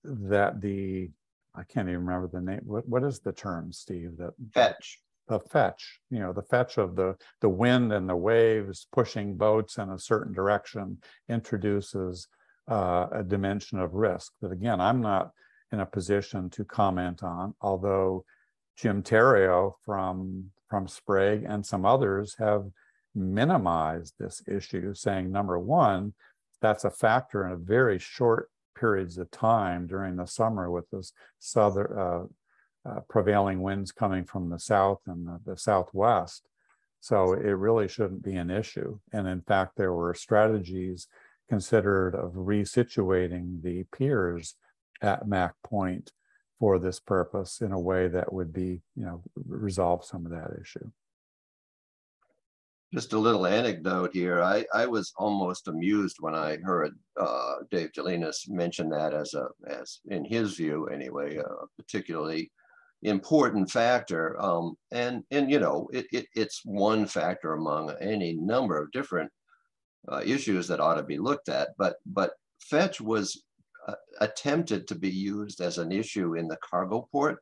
that the, I can't even remember the name, what, what is the term, Steve, that Fetch. the fetch, you know, the fetch of the, the wind and the waves pushing boats in a certain direction introduces uh, a dimension of risk that again, I'm not in a position to comment on, although Jim Terrio from, from Sprague and some others have minimized this issue, saying number one, that's a factor in a very short periods of time during the summer with this southern uh, uh, prevailing winds coming from the south and the, the, southwest. So it really shouldn't be an issue. And in fact, there were strategies considered of resituating the piers at Mack Point for this purpose in a way that would be, you know, resolve some of that issue. Just a little anecdote here. I, I was almost amused when I heard uh, Dave Gelinas mention that as a, as in his view anyway, a particularly important factor. Um, and, and, you know, it, it, it's one factor among any number of different uh, issues that ought to be looked at. But, but Fetch was uh, attempted to be used as an issue in the cargo port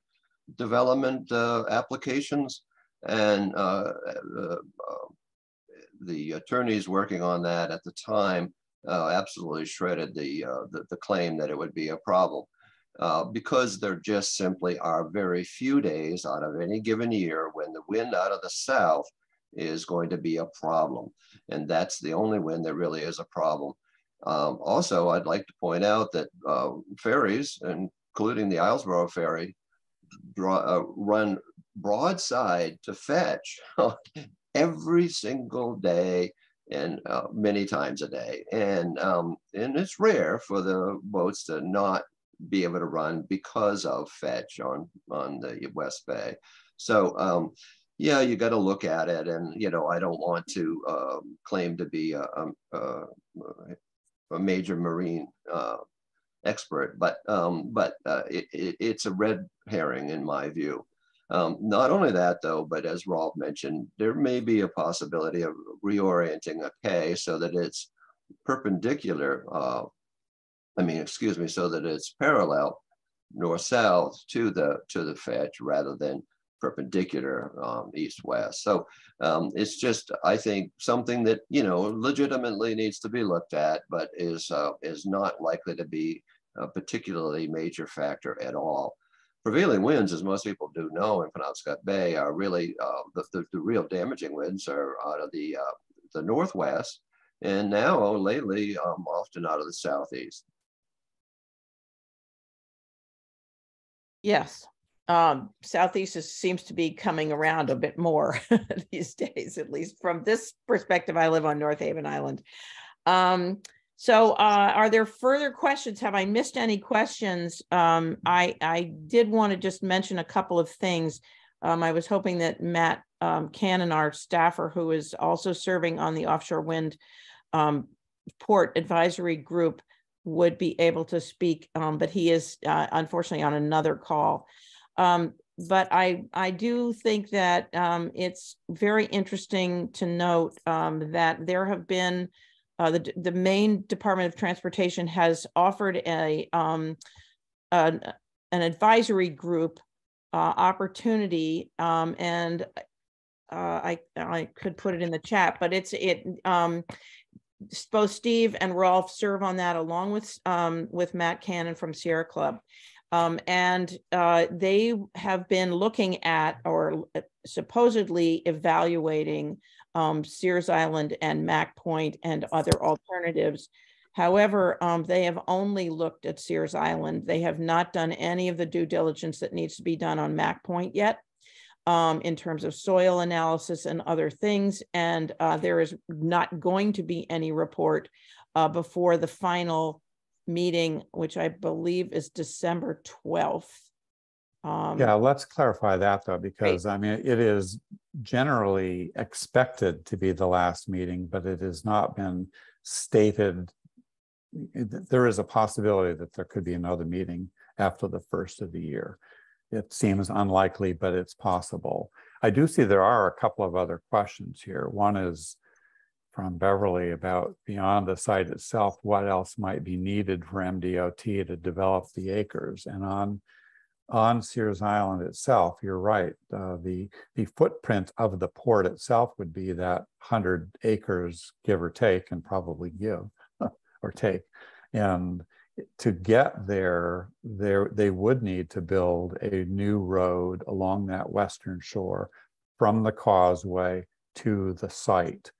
development uh, applications. And uh, the attorneys working on that at the time absolutely shredded the, the, the claim that it would be a problem. Uh, because there just simply are very few days out of any given year when the wind out of the south is going to be a problem. And that's the only wind that really is a problem. Um, also, I'd like to point out that uh, ferries, including the Islesboro ferry, draw, uh, run broadside to fetch [LAUGHS] every single day and uh, many times a day. And, um, and it's rare for the boats to not be able to run because of fetch on, on the West Bay. So um, yeah, you got to look at it. And, you know, I don't want to uh, claim to be a, a, a major marine uh, expert, but, um, but uh, it, it, it's a red herring in my view. Um, not only that, though, but as Rolf mentioned, there may be a possibility of reorienting a quay so that it's perpendicular, uh, I mean, excuse me, so that it's parallel north-south to the, to the fetch rather than perpendicular um, east-west. So um, it's just, I think, something that, you know, legitimately needs to be looked at, but is, uh, is not likely to be a particularly major factor at all prevailing winds, as most people do know in Penobscot Bay, are really uh, the, the, the, real damaging winds are out of the uh, the northwest, and now lately um, often out of the southeast. Yes, um, southeast seems to be coming around a bit more [LAUGHS] these days, at least from this perspective. I live on North Haven Island. Um, so uh, are there further questions? Have I missed any questions? Um, I, I did want to just mention a couple of things. Um, I was hoping that Matt um, Cannon, our staffer, who is also serving on the offshore wind um, port advisory group, would be able to speak, um, but he is uh, unfortunately on another call. Um, but I, I do think that it's very interesting to note that there have been uh, the, the Maine Department of Transportation has offered a, um, an, an advisory group uh, opportunity um, and uh, I, I could put it in the chat, but it's, it, um, both Steve and Rolf serve on that along with, um, with Matt Cannon from Sierra Club. Um, and uh, they have been looking at or uh, supposedly evaluating um, Sears Island and Mack Point and other alternatives. However, um, they have only looked at Sears Island. They have not done any of the due diligence that needs to be done on Mack Point yet. Um, in terms of soil analysis and other things. And uh, there is not going to be any report uh, before the final meeting, which I believe is December 12th. Um, Yeah, let's clarify that though, because I mean, it is generally expected to be the last meeting, but it has not been stated. There is a possibility that there could be another meeting after the first of the year. It seems unlikely, but it's possible. I do see there are a couple of other questions here. One is from Beverly about beyond the site itself, what else might be needed for MDOT to develop the acres? And on on Sears Island itself, you're right. Uh, the the footprint of the port itself would be that hundred acres, give or take, and probably give [LAUGHS] or take. And to get there, there they would need to build a new road along that western shore from the causeway to the site.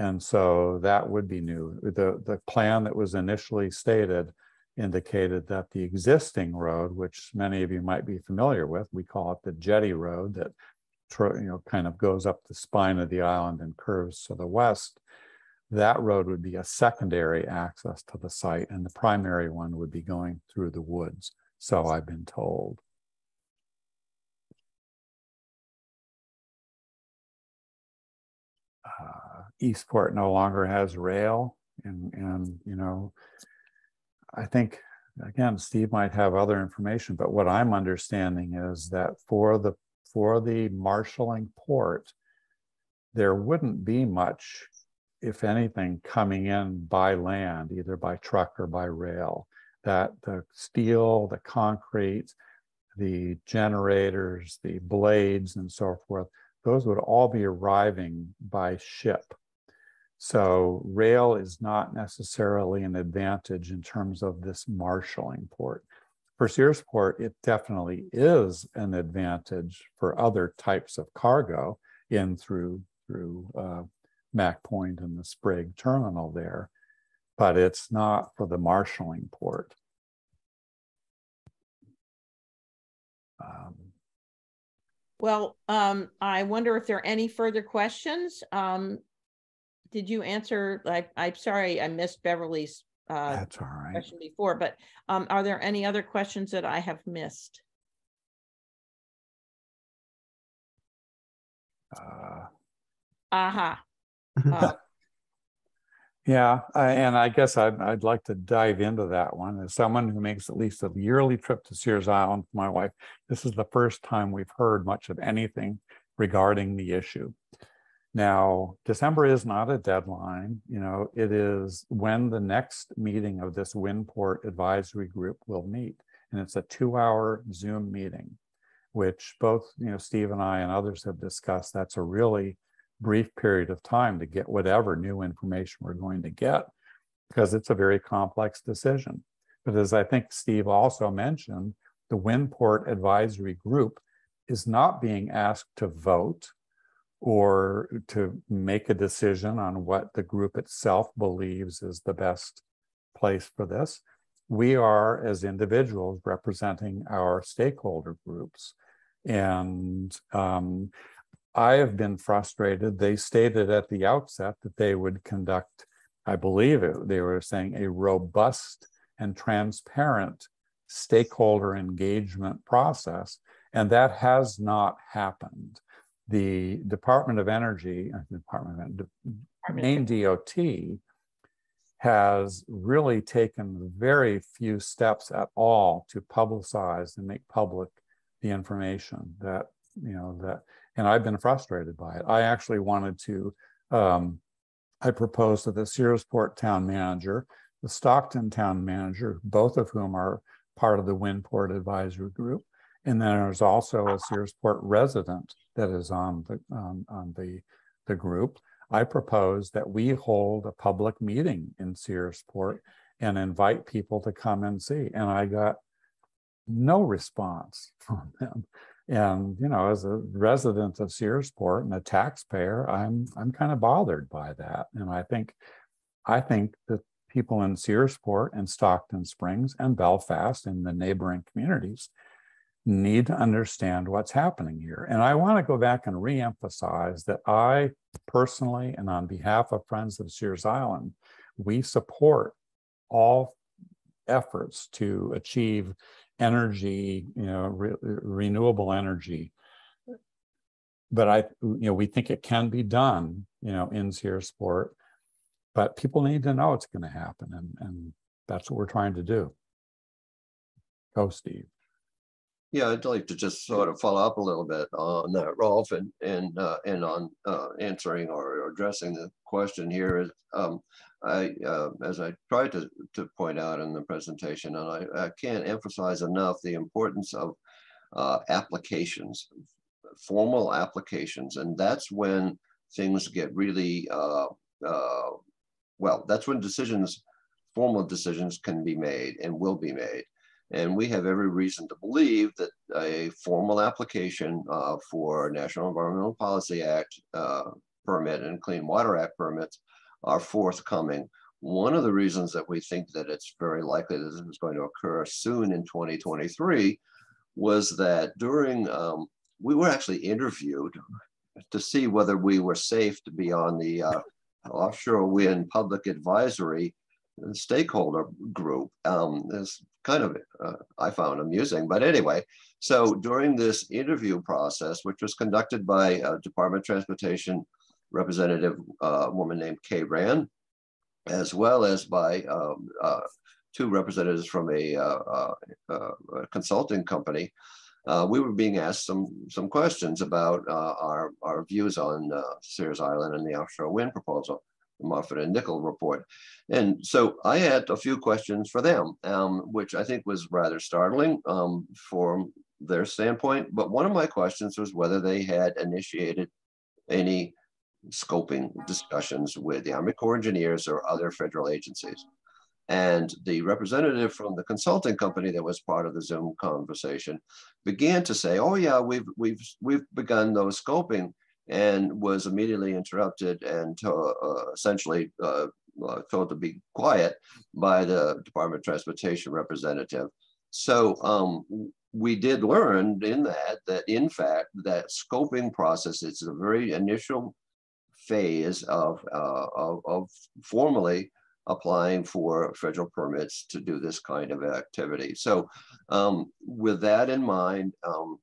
And so that would be new. The, the plan that was initially stated indicated that the existing road, which many of you might be familiar with, we call it the jetty road that you know kind of goes up the spine of the island and curves to the west. That road would be a secondary access to the site, and the primary one would be going through the woods. So I've been told. Eastport no longer has rail, and and you know, I think again, Steve might have other information, but what I'm understanding is that for the for the marshaling port, there wouldn't be much, if anything, coming in by land, either by truck or by rail. That the steel, the concrete, the generators, the blades, and so forth those would all be arriving by ship. So rail is not necessarily an advantage in terms of this marshaling port. For Searsport, it definitely is an advantage for other types of cargo in through through uh, Mack Point and the Sprague terminal there, but it's not for the marshaling port. Um, well, um, I wonder if there are any further questions. Um, did you answer, I, I'm sorry, I missed Beverly's uh, That's all right. question before, but um, are there any other questions that I have missed? Uh, Aha. Uh, [LAUGHS] Yeah, I- and I guess I'd, I'd like to dive into that one. As someone who makes at least a yearly trip to Sears Island with my wife, this is the first time we've heard much of anything regarding the issue. Now, December is not a deadline. You know, it is when the next meeting of this Windport Advisory Group will meet. And it's a two-hour Zoom meeting, which both, you know, Steve and I and others have discussed. That's a really brief period of time to get whatever new information we're going to get because it's a very complex decision. But as I think Steve also mentioned, the Windport Advisory Group is not being asked to vote or to make a decision on what the group itself believes is the best place for this. We are, as individuals, representing our stakeholder groups. And um, I have been frustrated. They stated at the outset that they would conduct, I believe it, they were saying a robust and transparent stakeholder engagement process. And that has not happened. The Department of Energy, uh, Department of Maine DOT has really taken very few steps at all to publicize and make public the information that you know that and I've been frustrated by it. I actually wanted to um, I proposed to the Searsport town manager, the Stockton town manager, both of whom are part of the Windport Advisory Group. And then there's also a Searsport resident that is on the on, on the the group. I propose that we hold a public meeting in Searsport and invite people to come and see. And I got no response [LAUGHS] from them. And you know, as a resident of Searsport and a taxpayer, I'm I'm kind of bothered by that. And I think I think that people in Searsport and Stockton Springs and Belfast and the neighboring communities need to understand what's happening here. And I want to go back and reemphasize that I personally and on behalf of Friends of Sears Island, we support all efforts to achieve energy, you know, re- renewable energy. But I, you know, we think it can be done, you know, in Searsport, but people need to know it's going to happen, and and that's what we're trying to do. Go, Steve. Yeah, I'd like to just sort of follow up a little bit on that, Rolf, and and uh, and on uh, answering or addressing the question here is, um, I uh, as I tried to to point out in the presentation, and I, I can't emphasize enough the importance of uh, applications, formal applications, and that's when things get really uh, uh, well. That's when decisions, formal decisions, can be made and will be made. And we have every reason to believe that a formal application uh, for National Environmental Policy Act uh, permit and Clean Water Act permits are forthcoming. One of the reasons that we think that it's very likely that this is going to occur soon in 2023 was that during, um, we were actually interviewed to see whether we were safe to be on the uh, offshore wind public advisory stakeholder group. Um, is kind of, uh, I found amusing, but anyway, so during this interview process, which was conducted by a Department of Transportation representative, uh, woman named Kay Rand, as well as by um, uh, two representatives from a, uh, uh, uh, a consulting company, we were being asked some some questions about our our views on Sears Island and the offshore wind proposal. Moffatt and Nichol report. And so I had a few questions for them, um, which I think was rather startling um, from their standpoint. But one of my questions was whether they had initiated any scoping discussions with the Army Corps Engineers or other federal agencies. And the representative from the consulting company that was part of the Zoom conversation began to say, "Oh yeah, we've we've we've begun those scoping." And was immediately interrupted and uh, essentially uh, uh, told to be quiet by the Department of Transportation representative. So um, we did learn in that, that in fact, that scoping process is a very initial phase of, uh, of, of formally applying for federal permits to do this kind of activity. So um, with that in mind, um,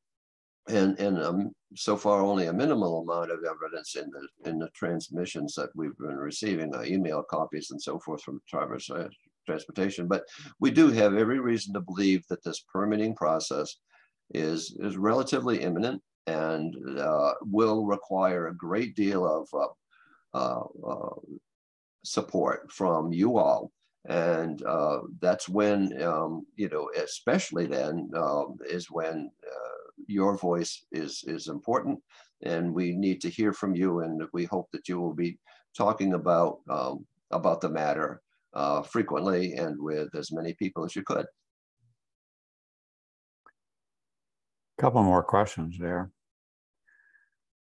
and and um, so far only a minimal amount of evidence in the in the transmissions that we've been receiving, uh, email copies and so forth from Traverse uh, Transportation. But we do have every reason to believe that this permitting process is is relatively imminent and uh, will require a great deal of uh, uh, uh, support from you all. And that's when, um, you know, especially then um, is when your voice is, is important and we need to hear from you and we hope that you will be talking about, um, about the matter uh, frequently and with as many people as you could. Couple more questions there.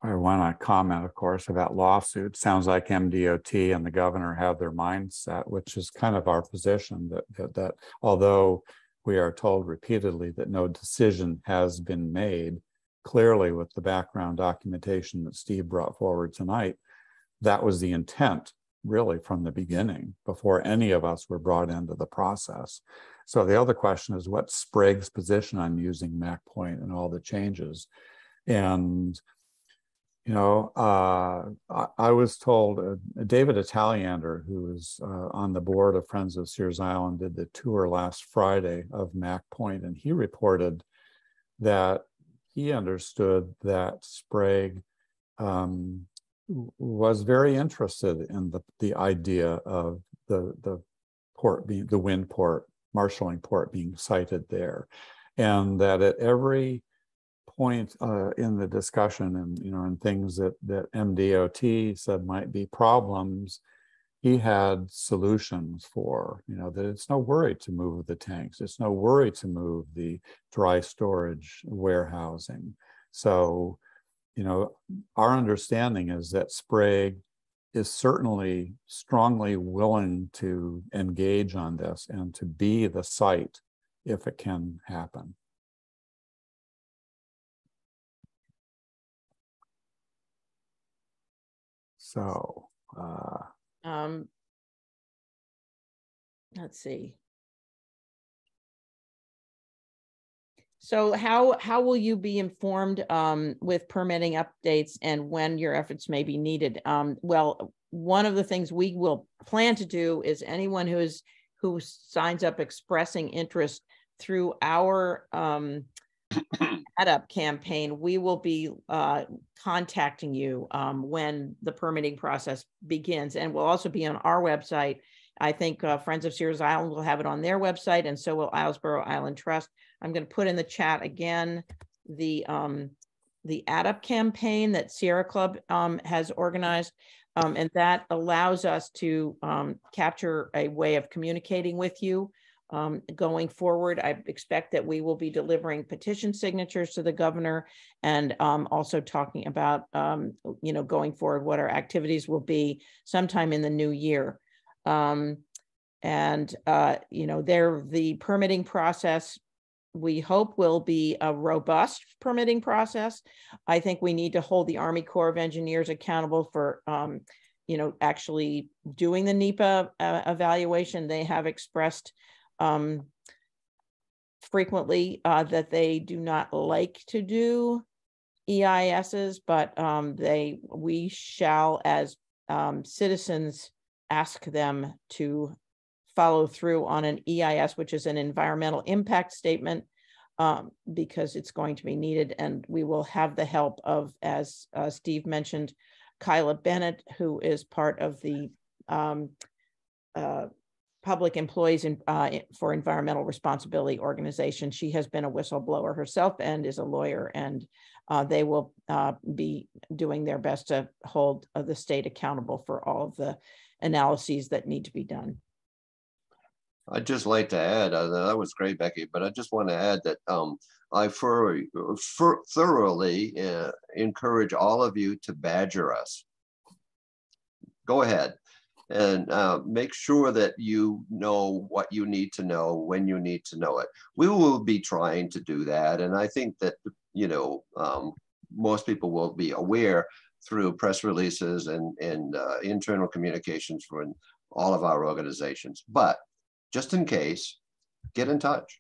I want to comment, of course, about lawsuits. Sounds like MDOT and the governor have their mindset, which is kind of our position that, that, that although we are told repeatedly that no decision has been made. Clearly, with the background documentation that Steve brought forward tonight, that was the intent really from the beginning before any of us were brought into the process. So the other question is what's Sprague's position on using Mack Point and all the changes? And you know, uh, I, I, was told uh, David Italiander, who is uh, on the board of Friends of Sears Island, did the tour last Friday of Mack Point, and he reported that he understood that Sprague um, was very interested in the, the idea of the, the port being, the wind port, marshalling port being sited there. And that at every point uh, in the discussion and, you know, and things that, that MDOT said might be problems, he had solutions for, you know, that it's no worry to move the tanks. It's no worry to move the dry storage warehousing. So, you know, our understanding is that Sprague is certainly strongly willing to engage on this and to be the site if it can happen. So, uh, Um, let's see. So how, how will you be informed um, with permitting updates and when your efforts may be needed? Um, well, one of the things we will plan to do is anyone who is, who signs up expressing interest through our um, up campaign, we will be uh, contacting you um, when the permitting process begins. And we'll also be on our website. I think uh, Friends of Sears Island will have it on their website, and so will Islesboro Island Trust. I'm going to put in the chat again the um, the AddUp campaign that Sierra Club um, has organized. Um, and that allows us to um, capture a way of communicating with you um, going forward. I expect that we will be delivering petition signatures to the governor and um, also talking about, um, you know, going forward, what our activities will be sometime in the new year. Um, and, uh, you know, there, the permitting process we hope will be a robust permitting process. I think we need to hold the Army Corps of Engineers accountable for, um, you know, actually doing the NEPA uh, evaluation. They have expressed um, frequently uh, that they do not like to do EISs, but um, they we shall as um, citizens ask them to follow through on an EIS, which is an environmental impact statement, um, because it's going to be needed. And we will have the help of, as uh, Steve mentioned, Kyla Bennett, who is part of the um, uh, Public Employees in, uh, for Environmental Responsibility organization. She has been a whistleblower herself and is a lawyer, and uh, they will uh, be doing their best to hold uh, the state accountable for all of the analyses that need to be done. I'd just like to add, uh, that was great, Becky, but I just want to add that um, I for, for thoroughly uh, encourage all of you to badger us. Go ahead and uh, make sure that you know what you need to know when you need to know it. We will be trying to do that. And I think that, you know, um, most people will be aware through press releases and, and uh, internal communications from all of our organizations. But just in case, get in touch.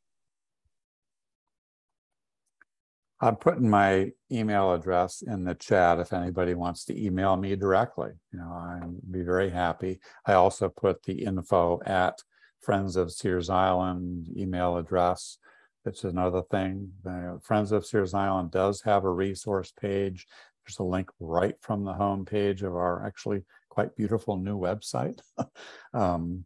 I'm putting my email address in the chat if anybody wants to email me directly. You know, I'd be very happy. I also put the info at Friends of Sears Island email address. It's another thing. The Friends of Sears Island does have a resource page. There's a link right from the home page of our actually quite beautiful new website. [LAUGHS] um,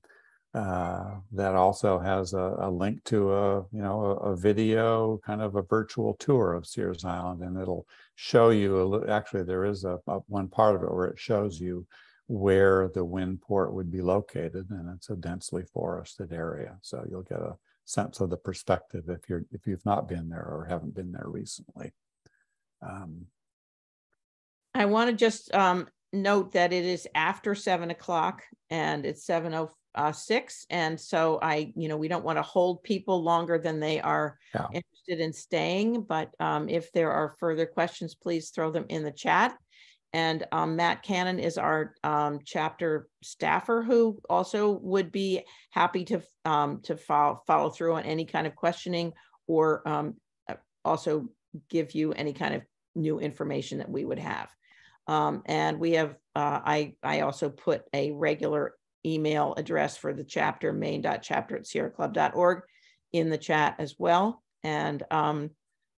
uh, that also has a, a, link to a you know a, a, video kind of a virtual tour of Sears Island, and it'll show you a, actually there is a, a, one part of it where it shows you where the wind port would be located, and it's a densely forested area, so you'll get a sense of the perspective if you're if you've not been there or haven't been there recently. Um, I want to just um, note that it is after seven o'clock and it's seven oh uh, six. And so I, you know, we don't want to hold people longer than they are yeah. interested in staying. But um, if there are further questions, please throw them in the chat. And um, Matt Cannon is our um, chapter staffer who also would be happy to um, to follow, follow through on any kind of questioning or um, uh, also give you any kind of new information that we would have. Um, and we have, uh, I, I also put a regular email address for the chapter, maine.chapter at sierraclub.org in the chat as well. And um,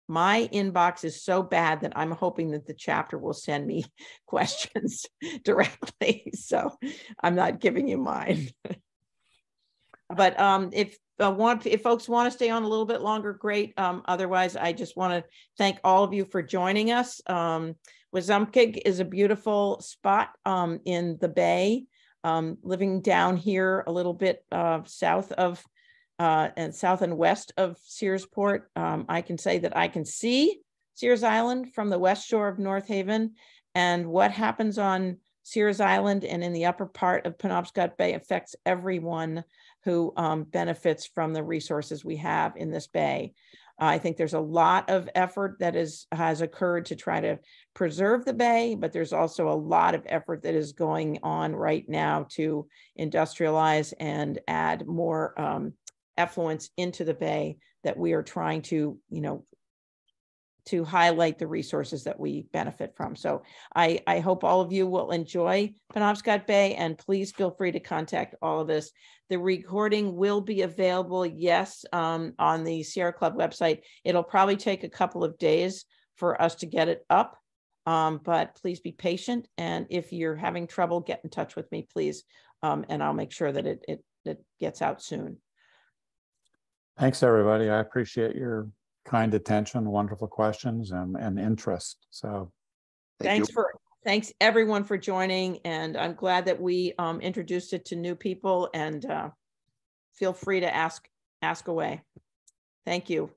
my inbox is so bad that I'm hoping that the chapter will send me [LAUGHS] questions [LAUGHS] directly. [LAUGHS] So I'm not giving you mine. but um, if uh, want if folks want to stay on a little bit longer, great. Um, otherwise, I just want to thank all of you for joining us. Um, Wasumkeag is a beautiful spot um, in the bay. Um, living down here a little bit uh, south of uh, and south and west of Searsport, um, I can say that I can see Sears Island from the west shore of North Haven. And what happens on Sears Island and in the upper part of Penobscot Bay affects everyone who um, benefits from the resources we have in this bay. I think there's a lot of effort that is has occurred to try to preserve the bay, but there's also a lot of effort that is going on right now to industrialize and add more um, effluents into the bay that we are trying to, you know, to highlight the resources that we benefit from. So I, I hope all of you will enjoy Penobscot Bay and please feel free to contact all of us. The recording will be available, yes, um, on the Sierra Club website. It'll probably take a couple of days for us to get it up, um, but please be patient. And if you're having trouble, get in touch with me, please. Um, and I'll make sure that it, it, it gets out soon. Thanks, everybody. I appreciate your kind attention, wonderful questions, and, and interest. So Thank thanks you. for thanks everyone for joining, and I'm glad that we um, introduced it to new people. And uh, feel free to ask ask away. Thank you.